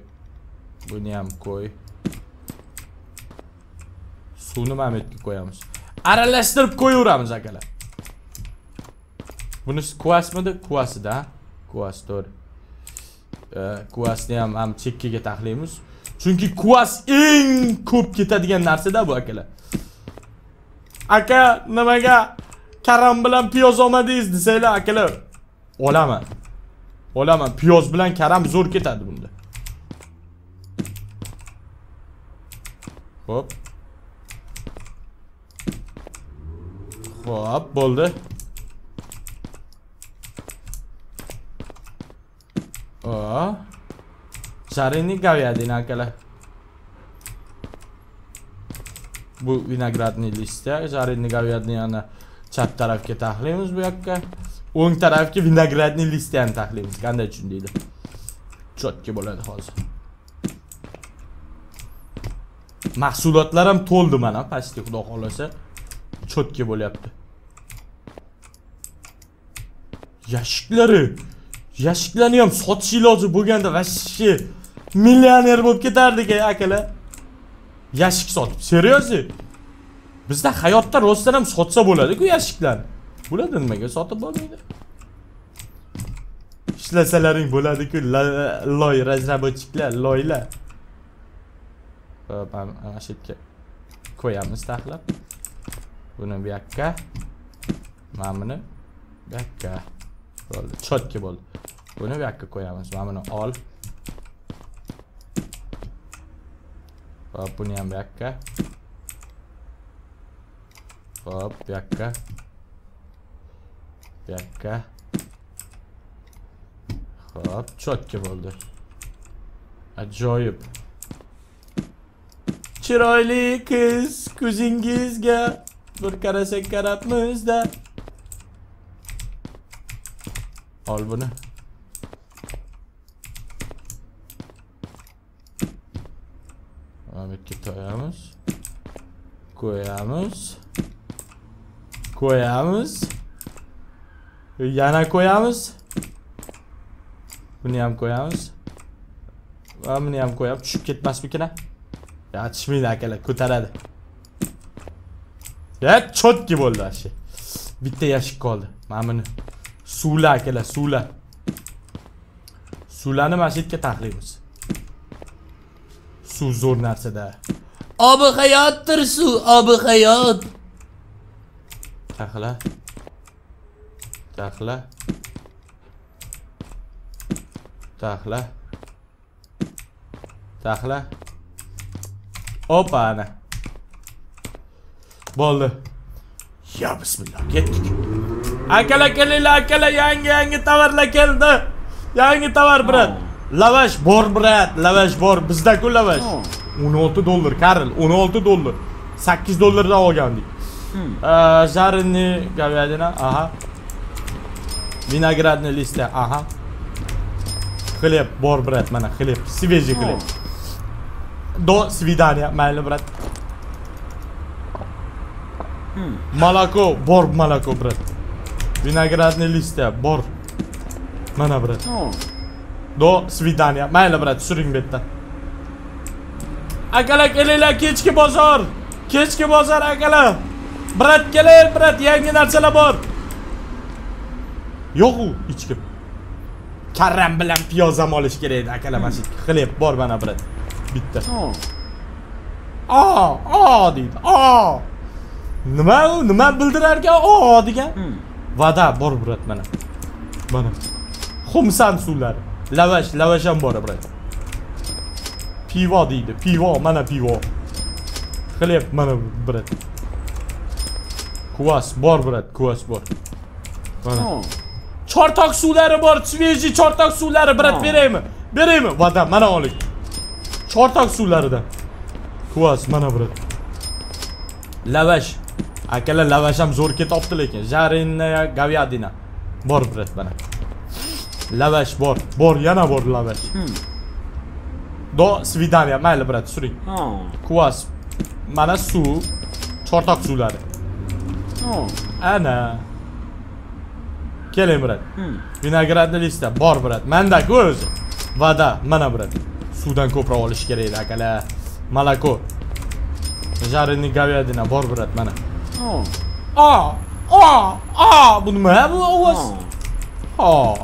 buni ham qo'y suvni mana bu yerga qo'yamiz aralashtirib qo'yaveramiz akalar bunisi kvasmidi kvasida kvas to'g'ri kvasni ham ham chekkaga taxlaymiz Chunki kvas eng ko'p ketadigan narsada bu akalar. aka nimaga karam bilan piyoz olmadingiz desanglar akalar olaman Olaman piyoz bilan karam zo'r ketadi bunda. Hop. Hop, bo'ldi. O. Zarinni gavyadin akalar. Bu vinogradni listya, zarinni gavyadni yana chap tarafga taxlaymiz bu yoqqa. o'ng tarafga vinogradniy listyani taxlaymiz qanday tushundinglar chotki bo'ladi hozir mahsulotlar ham to'ldi mana pastga xudo xohlasa chotki bo'lyapti yashiklari yashiklarni ham sotish iloji bo'lganda вообще millioner bo'lib ketardik ey akalar yashik sotib серьезно bizda hayotda rostdan ham sotsa bo'ladi-ku yashiklarni Buladınmı ki sotib bo'lmaydi. Ishlasalaring bo'ladi-ku, loy razrabochiklar, loylar. Hop, ana shu yerga qo'yamiz taxlab. Buni bu yoqqa. Mana buni bu yoqqa. Bo'ldi, chotga bo'ldi. Buni bu yoqqa qo'yamiz. Mana buni ol. Hop, buni ham bu yoqqa. Hop, bu yoqqa bu yoqqa hop chotki bo'ldi ajoyib chiroyli qiz ko'zingizga bir qarasak qarabmizda ol buni Ahmetga to'yamiz qo'yamiz qo'yamiz Yana koyamız. Bunu ham koyamız. Va buni ham ko'yamiz. Tushib ketmasmikan-a? Ya tushmaydi akalar, ko'taradi. Ya chotki bo'ldi ashi. Şey. Bitta yashik qoldi. Mana buni suvla akalar, suvla. Suvlarni mana shu yerga taxlaymiz. Suv zo'r narsada. Obi hayotdir suv, obi hayot. Taxla. Takla. Takla. Takla. Opa ana. Bo'ldi. Ya bismillah, ketdik. Akala kelinglar, akala yangi yangi tovarlar keldi. Yangi tovar brat. Oh. Lavash bor brat, lavash bor. Bizda-ku lavash. 16 dollar, Karl, 16 dollar. 8 dollardan olgandik. Zarini, hmm. Ee, gaviyadina, aha. Vinogradный листья, aha. Хлеб bor brat, mana хлеб, свежий хлеб. До свидания, mayli brat. Молоко, bor молоко, brat. Vinogradный листья, bor. Mana brat. Do свидания. Mayli brat, suring bu yerdan. Akalar kelinglar kechki bozor. Kechki bozor akalar. Brat keling, brat, yangi narsalar bor. Yo'q u hech kim. Karram bilan piyoz ham olish kerak edi akalar mana shu xleb bor mana brat. Bitta. Aa, aa deydi. Aa. Nima u? Nima bildirar ekan? Aa degan. Vada bor brat mana. Mana. Xumsan suvlari. Lavash, lavash ham bor brat. Pivo deydi. Pivo, mana pivo. Xleb mana brat. Kuvas bor brat, kuvas bor. Mana. Chortoq suvlari bor, sveji chortoq suvlari brat beraymi? Beraymi? Vada mana oling. Chortoq suvlaridan. Kuvas mana brat. Lavash. Akalar lavash ham zo'r ketopti lekin. Жареная говядина. Bor brat mana. Lavash bor. Bor, yana bor lavash. Do svidaniya. Mayli brat, suring. Kuvas. Mana suv. Chortoq suvlari. Ana. Keling brat. Vinogradni lista bor brat. Manda-ku o'zi. Vada, mana brat. Suvdan ko'proq olish kerak edi akalar. Молоко. Жареный говядина bor brat mana. Aa! Aa! Aa! Bu nima bu ovoz? Aa!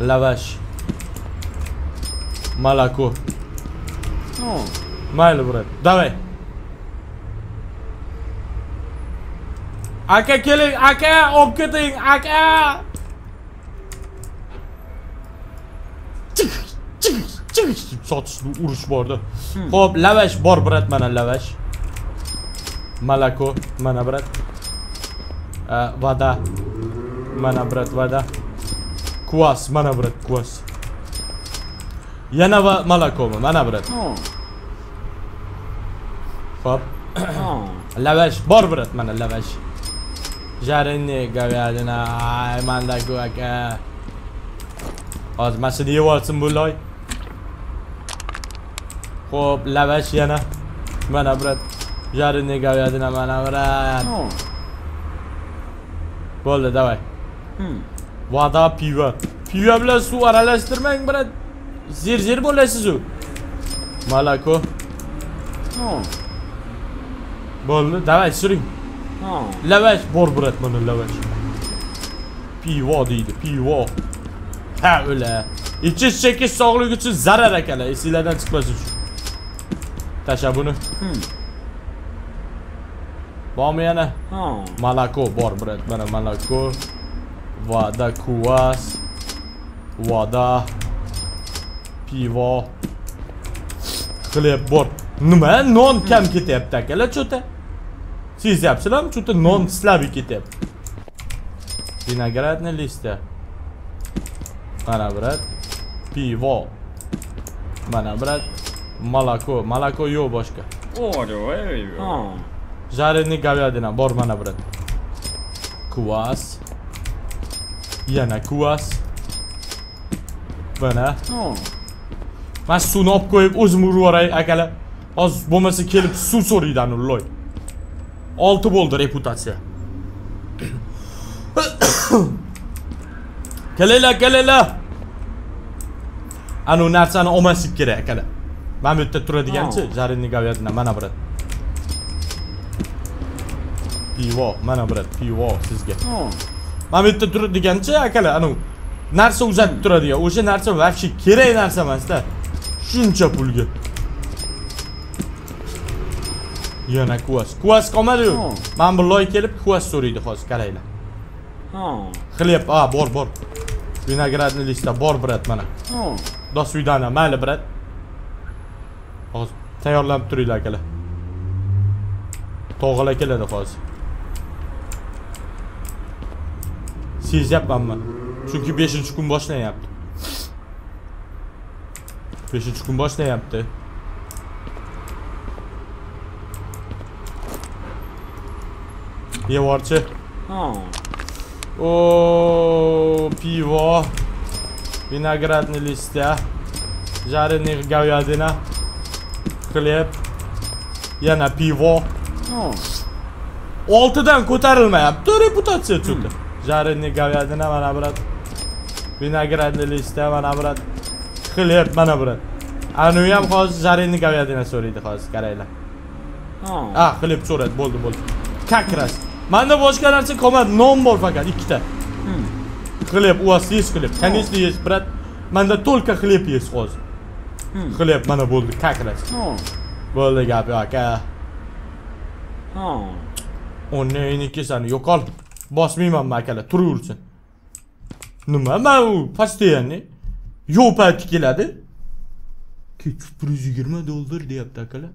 Lavash. Молоко. Mayli brat. Давай. I can kill it. I can. I'm getting. I can. Çıkış çıkış çıkış Satslı uruş bu. Hop lavaş bor brat mana lavaş Malako mana brat ee, Vada Mana brat vada Kuas mana brat kuas Yana va malako mu mana brat oh. Hop oh. Lavaş bor brat mana lavaş Jarenica werden. Ay manda guaca. Az mesela iyi varsın bu lay. Hop lavaş yana. Bana bırak. Jarenica werden oh. bana bırak. Bo'ldi, davay. Vada hmm. piva. Piva bilan suv aralashtirmang, brat. Zir-zir bo'lasiz u. Malako. Oh. Bo'ldi, davay, suring. لەوەش بۆر برێت منە لەوەش پیوا دیدی پیوا Heule. İçi çekiş soğluk için zarar ekele. İsilerden çıkmaz üç. Taşa bunu. Hmm. Yana? Malako var bret malako. Vada kuvas. Vada. Pivo. Hleb bor. Nima non kam ketyapti akalar cho'ta. sezyapsizlarmi cho'ta non слабый ketyapti vinogradный листья mana brat pivo mana brat молоко молоко yo'q boshqa Oh, det var ju. Oh. жареный говядина bor mana brat kuvas yana kuvas mana Oh. man suvni olib qo'yib o'zim urib yuboray akalar hozir bo'lmasa kelib suv so'raydi anavi loy olti bo'ldi reputatsiya. Kelinglar kelinglar anavi narsani olmaslik kerak akalar. Mana bu yerda turadiganchi жареный говядина mana brat pivo mana brat pivo sizga. Mana bu yerda turadigancha akalar anavi narsa uzatib turadigan o'sha narsa вообще kerak narsa emasda. Shuncha pulga yana kuvas kuvas qolmadiyu Oh. mana bu loy kelib kuvas so'raydi hozir qaranglar. Xleb a bor bor. Vinogradный listda bor brat mana. Oh. до свидания mayli brat. Hozir tayyorlanib turinglar akalar tog'alar keladi hozir. Sezyapmanman chunki beshinchi kun boshlanyapti beshinchi kun boshlanyapti Devorchi. Ha. O, pivo. Vinogradni listya. Jarenih govyadina. Хлеб. Yana pivo. Ha. 6 dan ko'tarilmayapti reputatsiya chunki. Jarenih hmm. govyadina mana brat. Vinogradni listya mana brat. Хлеб mana brat. Anavi ham hozir jarenih govyadina so'raydi hozir qaranglar. Ha, ah, xlib so'radi, bo'ldi, bo'ldi. Kakras. Manda boshqa narsa qolmadi non bor faqat ikkita Hmm. Хлеб, у вас есть хлеб? Конечно есть, брат. Manda только хлеб есть hozir. Hmm. Хлеб mana bo'ldi, как раз. Oh. Bo'ldi gap aka. Oh. Uni inikisani yo'qol. Bosmayman man akalar, turaversin. Nima man u постоянный yo'q payti keladi. Ketchup 120 dollar deyapti akalar.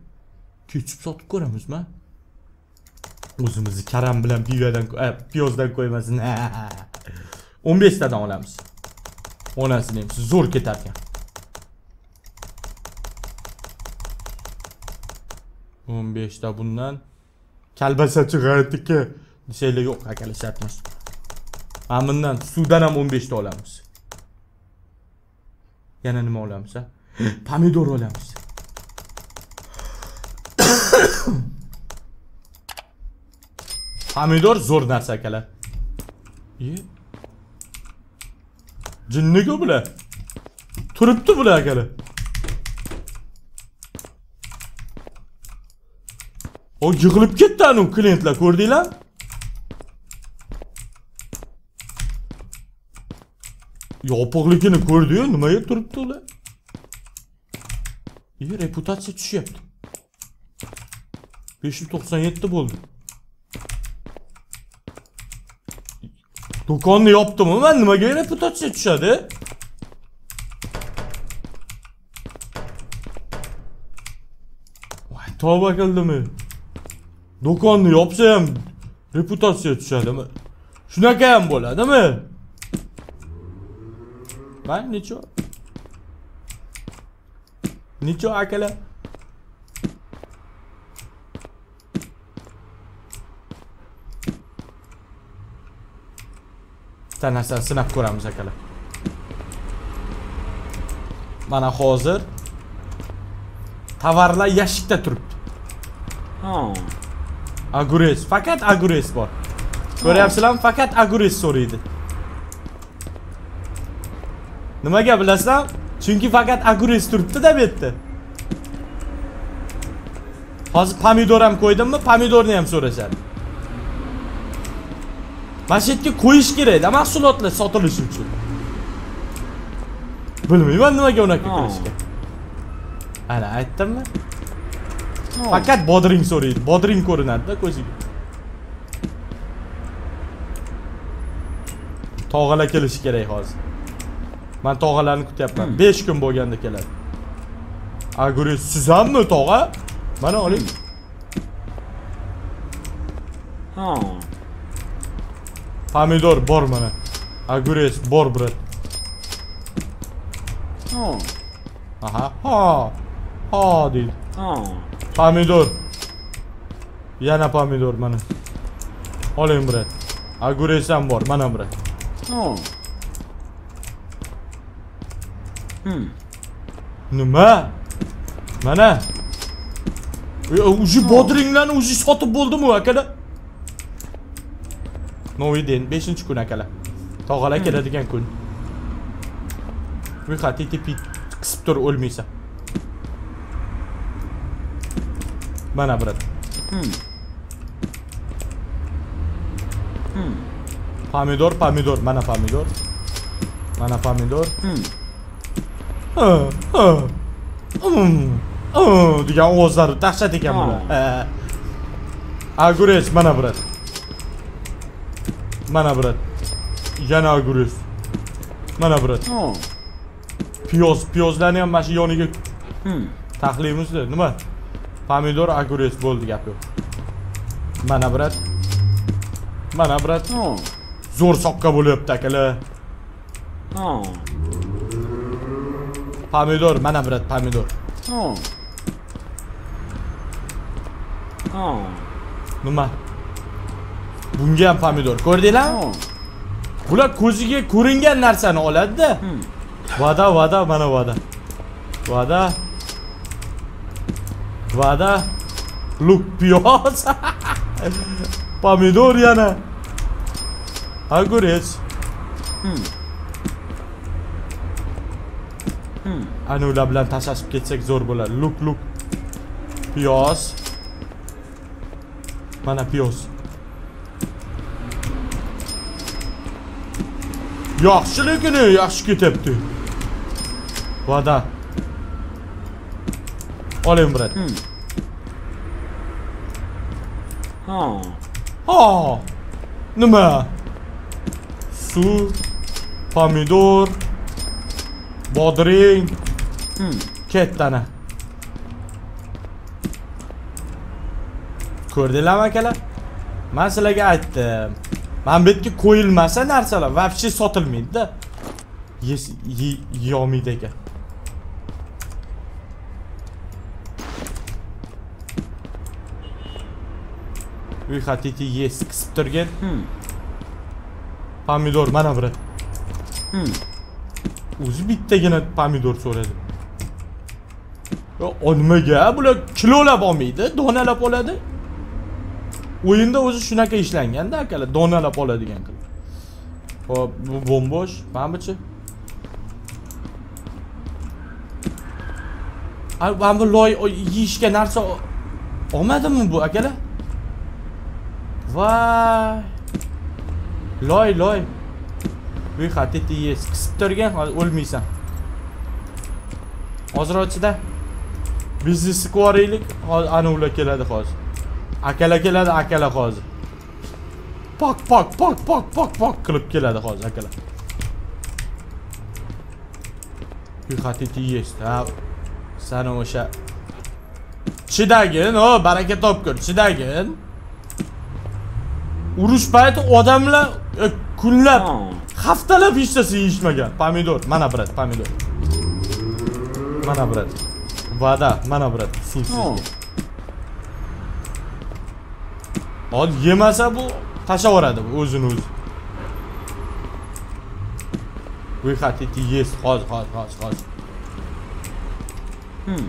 Ketchup sotib ko'ramizmi? O'zimizni karam bilan pivodan, eh, piyozdan qo'ymasin. 15 tadan olamiz. Onasini ham zo'r ketar ekan. 15 ta bundan kalbasachi g'ayatniki desanglar yo'q emas. Mana bundan suvdan ham 15 ta olamiz. Yana nima olamiz? Pomidor olamiz. Pomidor zo'r narsa akalar. Jinniku bular. Turibdi bular akalar. O yig'ilib ketdi anu klientlar ko'rdinglar? Yopiqligini ko'rdi-yu, nimaga turibdi ular? İyi reputatsiya tushyapti. 597 bo'ldi. Do'konni yopdimi man nimaga reputatsiya tushadi voy tavba qildimi do'konni yopsa ham reputatsiya tushadimi shunaqa ham bo'ladimi man necha necha akalar bitta narsani sinab ko'ramiz akalar mana hozir tovarlar yashikda turibdi. Ha. agures faqat agures bor. Ko'ryapsizlarmi? Faqat agures so'raydi. Nimaga bilasizlar chunki faqat agures turibdida bu yerda hozir pomidor ham qo'ydimmi? Pomidorni ham so'rashadi mana shu yerga qo'yish kerakda mahsulotlar sotilishi uchun bilmayman nimaga unaqa Ha. qilishgan ana aytdimmi Ha. faqat bodring so'raydi bodring ko'rinadida ko'ziga tog'alar kelishi kerak hozir man tog'alarni kutyapman 5 kun bo'lganda keladi agures siz hammi tog'a mana oling Ha. pomidor bor mana agures bor brat Ha. aha ha ha deydi Ha. pomidor yana pomidor mana oling brat agures ham bor mana brat Ha. Hmm. nima mana E, уже bodringlarni уже sotib bo'ldimi akalar noviden beshinchi kun akala. Tog'alar keladigan kun. Выход ttp qisib tur o'lmaysan mana birat hmm. hmm. pomidor pomidor. Mana pomidor. Mana pomidor. Hmm. Degan ovozlari dahshat ekan bular огурец mana birat mana brat. Yana agures mana brat. Ha. piyoz piyozlarni ham mana shu yoniga Hmm. taxlaymizda nima? Pomidor agures bo'ldi gap yo'q mana brat. Mana brat. Zo'r soqqa bo'lyapti akalar. Ha. pomidor mana brat pomidor. Ha. Ha. nima bunga ham pomidor ko'rdinglarmi Ha. bular ko'ziga ko'ringan narsani oladida Hmm. vada vada mana vada vada vada luk piyoz pomidor yana огурец Hmm. Hmm. ana ular bilan tashlashib ketsak zo'r bo'ladi luk luk piyoz mana piyoz yaxshi lekin e, yaxshi ketyapti vada oling brat Hmm. Ha. ha. Nima suv pomidor bodring. Hmm. ketdi ana ko'rdinglarmi akalar? Man sizlarga aytdim mana bu yerga qo'yilmasa narsalar вообще sotilmaydida Yes- ye- yeyolmaydi ekan вы хотите есть qisib turgin Hmm. pomidor mana biri Hmm. o'zi bittagina pomidor so'radi Yo, o nimaga bular kilolab olmaydi donalab oladi o'yinda o'zi shunaqa ishlanganda akalar donalab oladigan qilib. Hop bu bo'mbo'sh. Mana buchi mana bu loy yeyishga narsa olmadimmi bu akalar? Voy loy loy. Выход хотите есть qisib turgan hozir o'lmaysan. Hozir ochida. Biznesni qilib yuboraylik Hozir ana ular keladi hozir. Akalar keladi akalar hozir pak pak pak pak pak pak qilib keladi hozir akalar Вы хотите есть, ha? Sani o'sha chidagin, o baraka topgur, chidagin. Urush payti odamlar e, kunlab, Ha. haftalab hech narsa yeyishmagan. Pomidor, mana brat, pomidor. Mana brat. Vada, mana brat, suv sizga. Hozir yemasa bu tashlaveradi bu o'zini o'zi. Вы хотите есть, hozir, hozir, hozir, hozir. Hmm.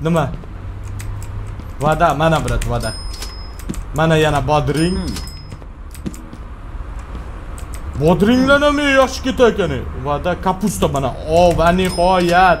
Nima? Vada, mana brat, vada. Mana yana bodring. Hmm. Bodringlar ham yaxshi ketayotgan. Vada kapusta mana. O, va nihoyat.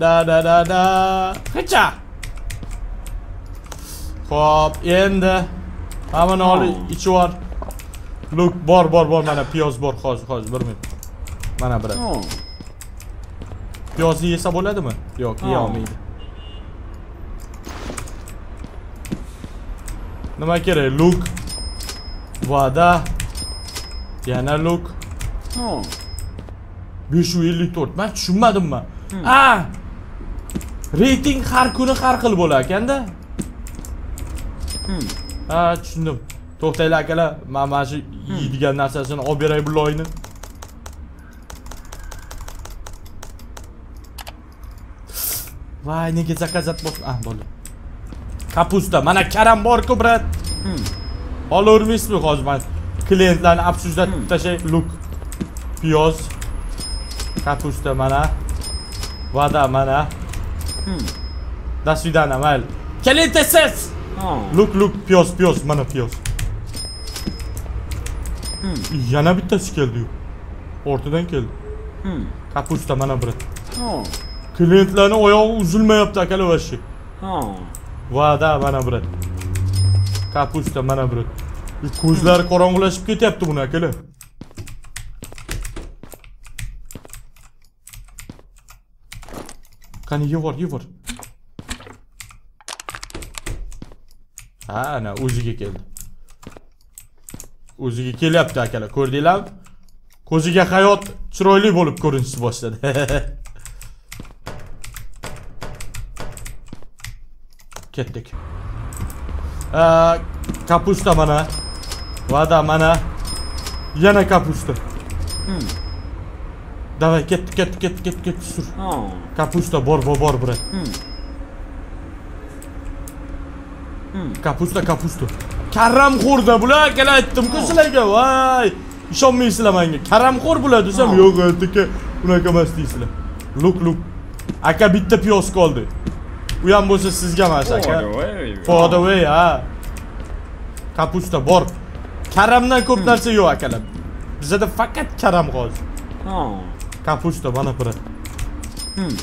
Da da da da. Hıça. Hop endi. Hamini olib oh. ichib var. Luk bor bor bor mana piyoz bor hozir hozir oh. oh. bir minut. Mana biri. Piyozni yesa bo'ladimi? Yo'q, yeya olmaydi. Nima kerak? Luk. Vada. Yana luk. 554. Men tushunmadimmi? Ha. Reyting har kuni har xil bo'lar ekanda. Hmm. Ha, tushundim. To'xtanglar akalar, men mana shu yeydigan narsasini olib beray bu loyni. Voy, nega zakazat bos... Ah, bo'ldi. Kapusta, mana karam bor-ku, brat. Hmm. Olavermaysizmi hozir men klientlarni absuzlatib tashay, luk. Piyoz. Kapusta mana. Vada mana. Hmm. Da sudana, mal. Quel était ce hmm. Oh. Look look piyos piyos mana piyos. Hmm. Yana bittasi keldi. Ortadan keldi. Hmm. Kapusta mana biri. Hmm. Oh. Klientlarni oyog'i uzilmayapti akala vashi. Oh. Hmm. Vada mana biri. Kapusta mana biri. Ko'zlari qorong'ulashib ketyapti buni akala. Qani yevor, yevor. Ha, ana o'ziga keldi. O'ziga kelyapti akalar, ko'rdinglarmi? Ko'ziga hayot chiroyli bo'lib ko'rinishni boshladi. Ketdik. Kapusta mana. Vada mana. Yana kapusta. Hmm. Ketdi, ketdi, ketdi, sur. Ha. Kapusta bor, bor, bor, brat. Hmm. Hmm. Kapusta, kapusta. Karamxo'rda bular akalar aytdim-ku sizlarga. Voy! Ishonmaysizlar menga. Karamxo'r bular desam, yo'q, aka, unaqa emas deysizlar. Luk, luk. Aka bitta piyoz qoldi. U ham bo'lsa sizga emas, aka. For the way, ha. Kapusta bor. Karamdan ko'p narsa yo'q akalar. Bizada faqat karam hozir. kapusta bana bırak. Hmm.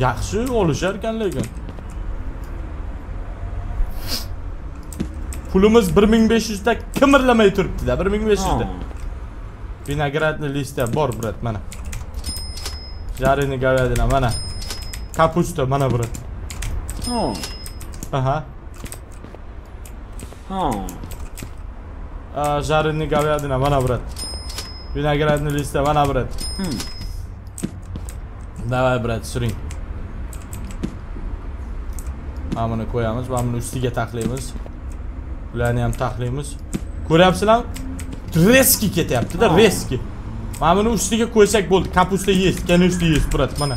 Yaxşı oluşar gelin. Pulumuz 1500'de kımırlamayı türüptü de 1500'de. Oh. Vinagretli liste bor bırak bana. Jarini gavadına bana. Kapusta bana bırak. Oh. Aha. Oh. Jarini gavadına bana bırak. Listda mana brat. Hmm. Давай, brat, suring. Mana buni qo'yamiz, mana buni ustiga taxlaymiz. Bularni ham taxlaymiz. Ko'ryapsizlarmi? Reski ketyapti-da, reski. Mana buni ustiga qo'ysak bo'ldi. Kapusta есть, конечно есть, brat, mana.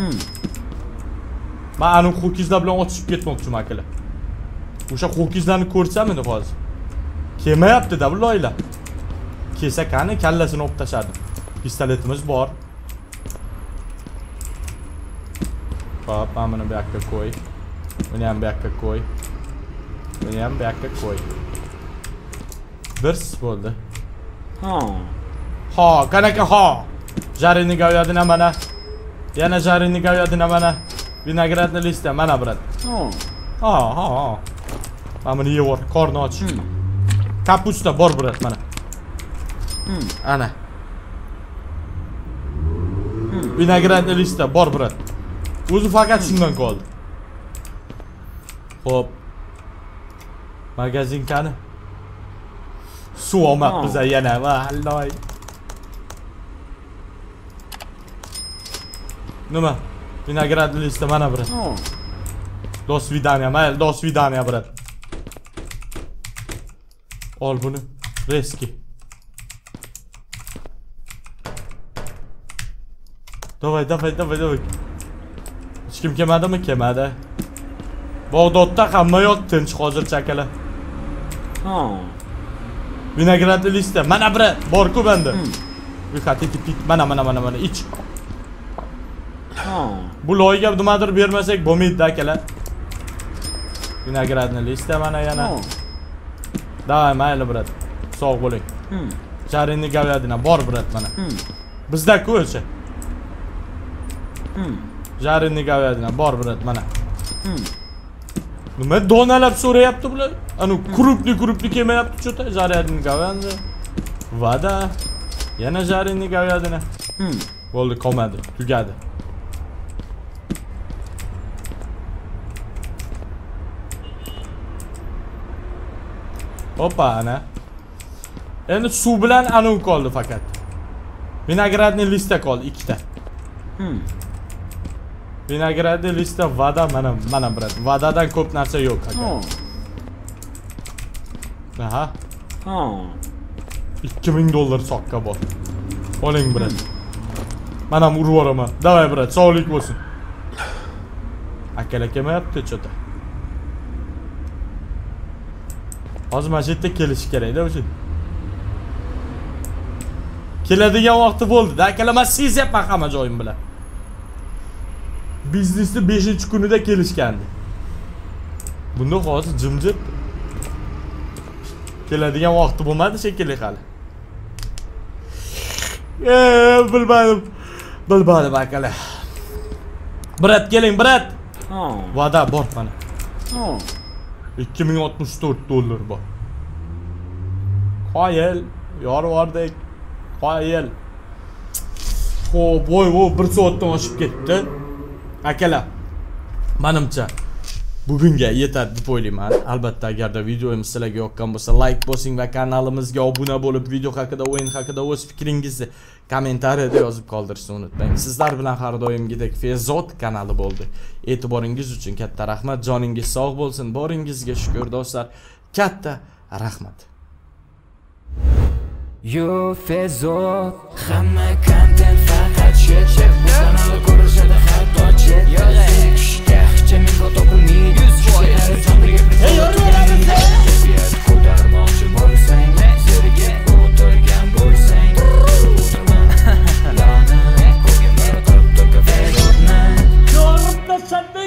Men ani ho'kizlar bilan otishib ketmoqchiman akalar. O'sha ho'kizlarni ko'rsam edi hozir. Kelmayapti-da bu Kilse kanı kellesini op taşardım. Pistoletimiz var. Hop ben bunu bir dakika koy. Önem bir dakika koy. Önem bir dakika koy. Birs bo'ldi. Ha. Ha, qanaqa ha. Jarini govyadina mana. Yana jarini govyadina mana. Vinogradni listda mana brat. Ha. Ha, ha. Mana yeyvor, qorni och. Kapusta bor brat mana. Hmm. ana vinogradный listda bor brat o'zi faqat shundan qoldi Xo'p. magazinkani suv olmabmiz Oh. yana vallahi nima vinogradный listda mana brat Ha. До свидания, mayli, до свидания, brat. Ol buni. Reski. Davay, davay, davay, davay. Hech kim kelmadimi? Kelmadi. Bag'dodda hamma yoq tinch hozircha akalar. Ha. Vinogradный listda mana brat, bor-ku banda. Hmm. Вы хотите пить? Mana, mana, mana, mana, ich. Ha. Bu loyiga nimadir bermasak bo'lmaydi akalar. Vinogradный listda mana yana. Давай, mayli brat. Sog' bo'ling. Hmm. Жареный говядина bor brat mana. Hmm. Bizda-ku o'sha. Hmm. Jarinni gavyadina bor brat mana. Nima hmm. donalab so'rayapti bular? Anu hmm. krupni krupni kelmayapti cho'ta jarinni gavyadina. Vada yana jarinni gavyadina. Bo'ldi, qolmadi, tugadi. Hoppa ana. Endi suv bilan anu qoldi faqat. Vinogradni lista qoldi ikkita. Hmm. Vinagradul este vada, mana, mana, brat. Vadadan ko'p narsa yo'q, aka. Oh. Aha. Ha. 2000 dollar soqqa bor. Oling, hmm. brat. Mana ham urib yuboraman. Davay, brat, sog'lik bo'lsin. Akala kelmayapti, chota. Hozir mana shu yerda kelish kerak-da o'sha. Keladigan vaqti bo'ldi. Akalaman sezyapman hamma joyim bilan. Biznesni 5-kunida kelishgandi. Bunda hozir jimjit. Keladigan vaqti bo'lmadi shekilli hali. Eee, bilmadim. Bilmadim akalar. Brat keling, brat. Vada bor mana. Ha. 2064 dollar bor. Qoyil, yorvordek. Qoyil. Xo'p, voy, voy, 1 soatdan oshib ketdi. Akalar, menimcha bugunga yetadi deb o'ylayman. Albatta, agarda videomiz sizlarga yoqqan bo'lsa, like bosing va kanalimizga obuna bo'lib, video haqida, o'yin haqida o'z fikringizni kommentariyada yozib qoldirishni unutmang. Sizlar bilan har doimgidek Fezot kanali bo'ldi. E'tiboringiz uchun katta rahmat. Joningiz sog' bo'lsin. Boringizga shukr do'stlar. Katta rahmat. Yo Fezot Hamma kontent faqat ko'rishadi hatto chet Sunday.